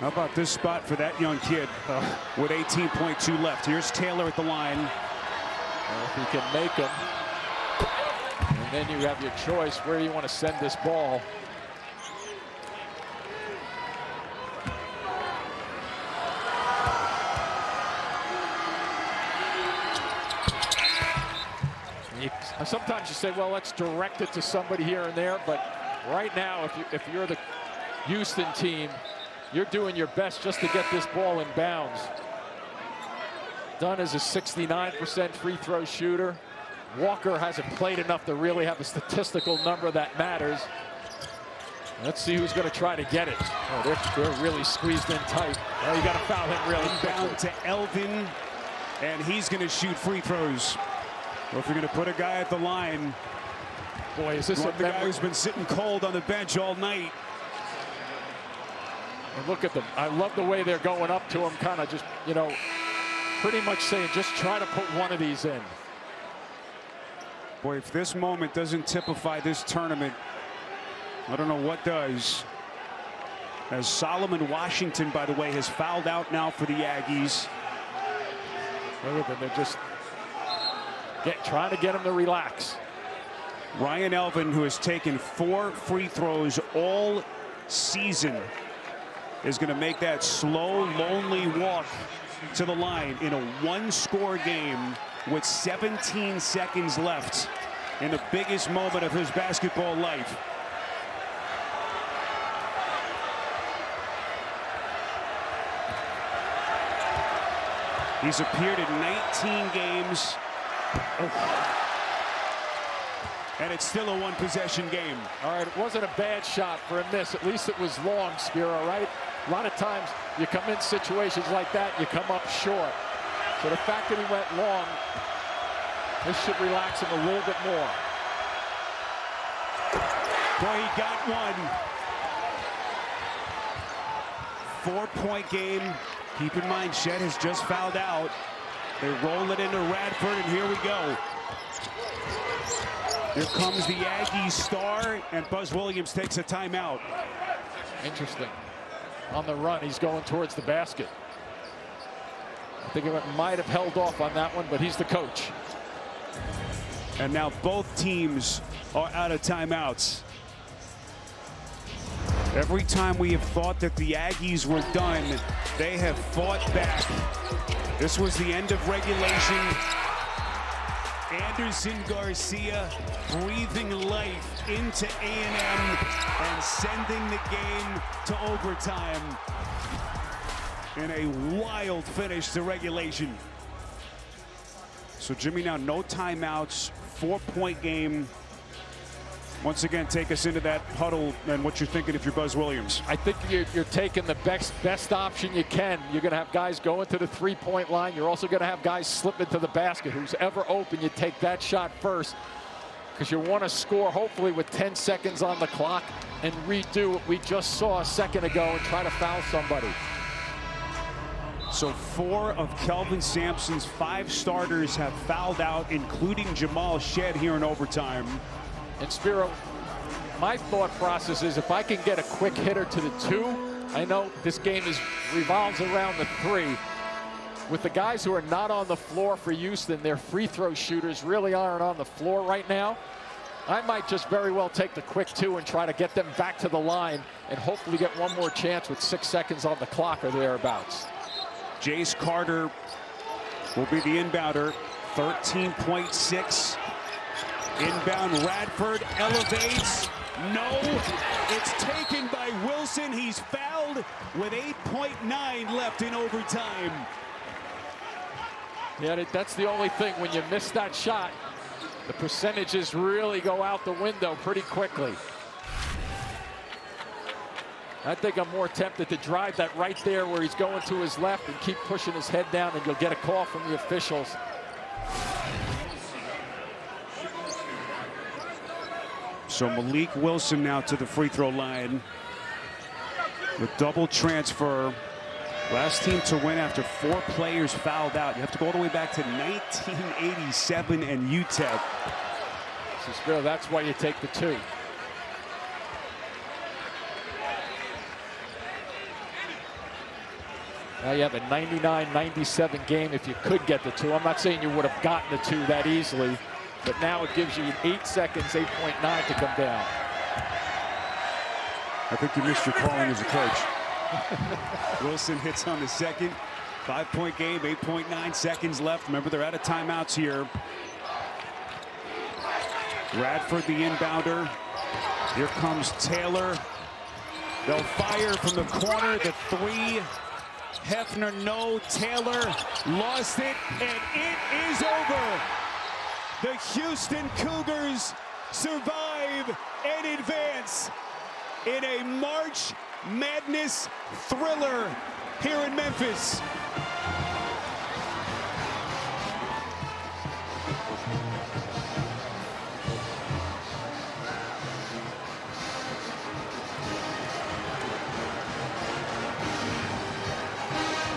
How about this spot for that young kid uh, with 18.2 left? Here's Taylor at the line. Well, if he can make them, and then you have your choice where you want to send this ball. Uh, sometimes you say, well, let's direct it to somebody here and there, but right now, if, you, if you're the Houston team, you're doing your best just to get this ball in bounds. Dunn is a 69% free throw shooter. Walker hasn't played enough to really have a statistical number that matters. Let's see who's going to try to get it. Oh, they're, they're really squeezed in tight. Oh, you got to foul him really quickly. to Elvin, and he's going to shoot free throws. Well, if you're going to put a guy at the line, Boy, is this a the guy who's been sitting cold on the bench all night. And look at them. I love the way they're going up to him, kind of just, you know, pretty much saying, just try to put one of these in. Boy, if this moment doesn't typify this tournament, I don't know what does. As Solomon Washington, by the way, has fouled out now for the Aggies. Look at them. They're just get, trying to get him to relax. Ryan Elvin, who has taken four free throws all season, is going to make that slow, lonely walk to the line in a one-score game with 17 seconds left in the biggest moment of his basketball life. He's appeared in 19 games. Oh. And it's still a one-possession game. All right, it wasn't a bad shot for a miss. At least it was long, Spero, right? A lot of times you come in situations like that, you come up short. So the fact that he went long, this should relax him a little bit more. Boy, he got one. Four-point game. Keep in mind, Shead has just fouled out. They roll it into Radford, and here we go. Here comes the Aggies star, and Buzz Williams takes a timeout. Interesting. On the run, he's going towards the basket. I think it might have held off on that one, but he's the coach. And now both teams are out of timeouts. Every time we have thought that the Aggies were done, they have fought back. This was the end of regulation. Andersson Garcia breathing life into A&M and sending the game to overtime in a wild finish to regulation. So Jimmy now no timeouts, four point game. Once again, take us into that huddle and what you're thinking if you're Buzz Williams. I think you're, you're taking the best best option you can. You're going to have guys going to the three-point line. You're also going to have guys slip into the basket. Who's ever open, you take that shot first because you want to score hopefully with 10 seconds on the clock and redo what we just saw a second ago and try to foul somebody. So four of Kelvin Sampson's five starters have fouled out, including Jamal Shead here in overtime. And Spero, my thought process is if I can get a quick hitter to the two, I know this game is revolves around the three. With the guys who are not on the floor for Houston, their free throw shooters really aren't on the floor right now. I might just very well take the quick two and try to get them back to the line and hopefully get one more chance with six seconds on the clock or thereabouts. Jace Carter will be the inbounder. 13.6 Inbound Radford elevates. No, it's taken by Wilson. He's fouled with 8.9 left in overtime. Yeah, that's the only thing. When you miss that shot, the percentages really go out the window pretty quickly. I think I'm more tempted to drive that right there where he's going to his left and keep pushing his head down and you'll get a call from the officials. So Mylik Wilson now to the free throw line. With double transfer. Last team to win after four players fouled out. You have to go all the way back to 1987 and UTEP. So, that's why you take the two. Now you have a 99-97 game if you could get the two. I'm not saying you would have gotten the two that easily. But now it gives you eight seconds, 8.9 to come down. I think you missed your calling as a coach. Wilson hits on the second. Five-point game, 8.9 seconds left. Remember, they're out of timeouts here. Radford, the inbounder. Here comes Taylor. They'll fire from the corner. The three. Hefner, no. Taylor lost it, and it is over. The Houston Cougars survive and advance in a March Madness thriller here in Memphis.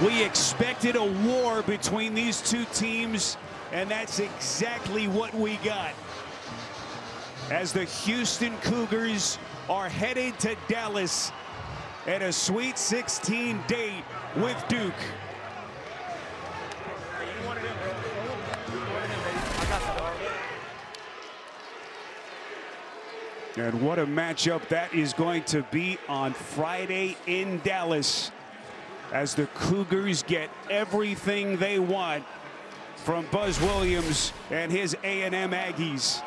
We expected a war between these two teams and that's exactly what we got. As the Houston Cougars are headed to Dallas at a Sweet 16 date with Duke. And what a matchup that is going to be on Friday in Dallas as the Cougars get everything they want from Buzz Williams and his A&M Aggies.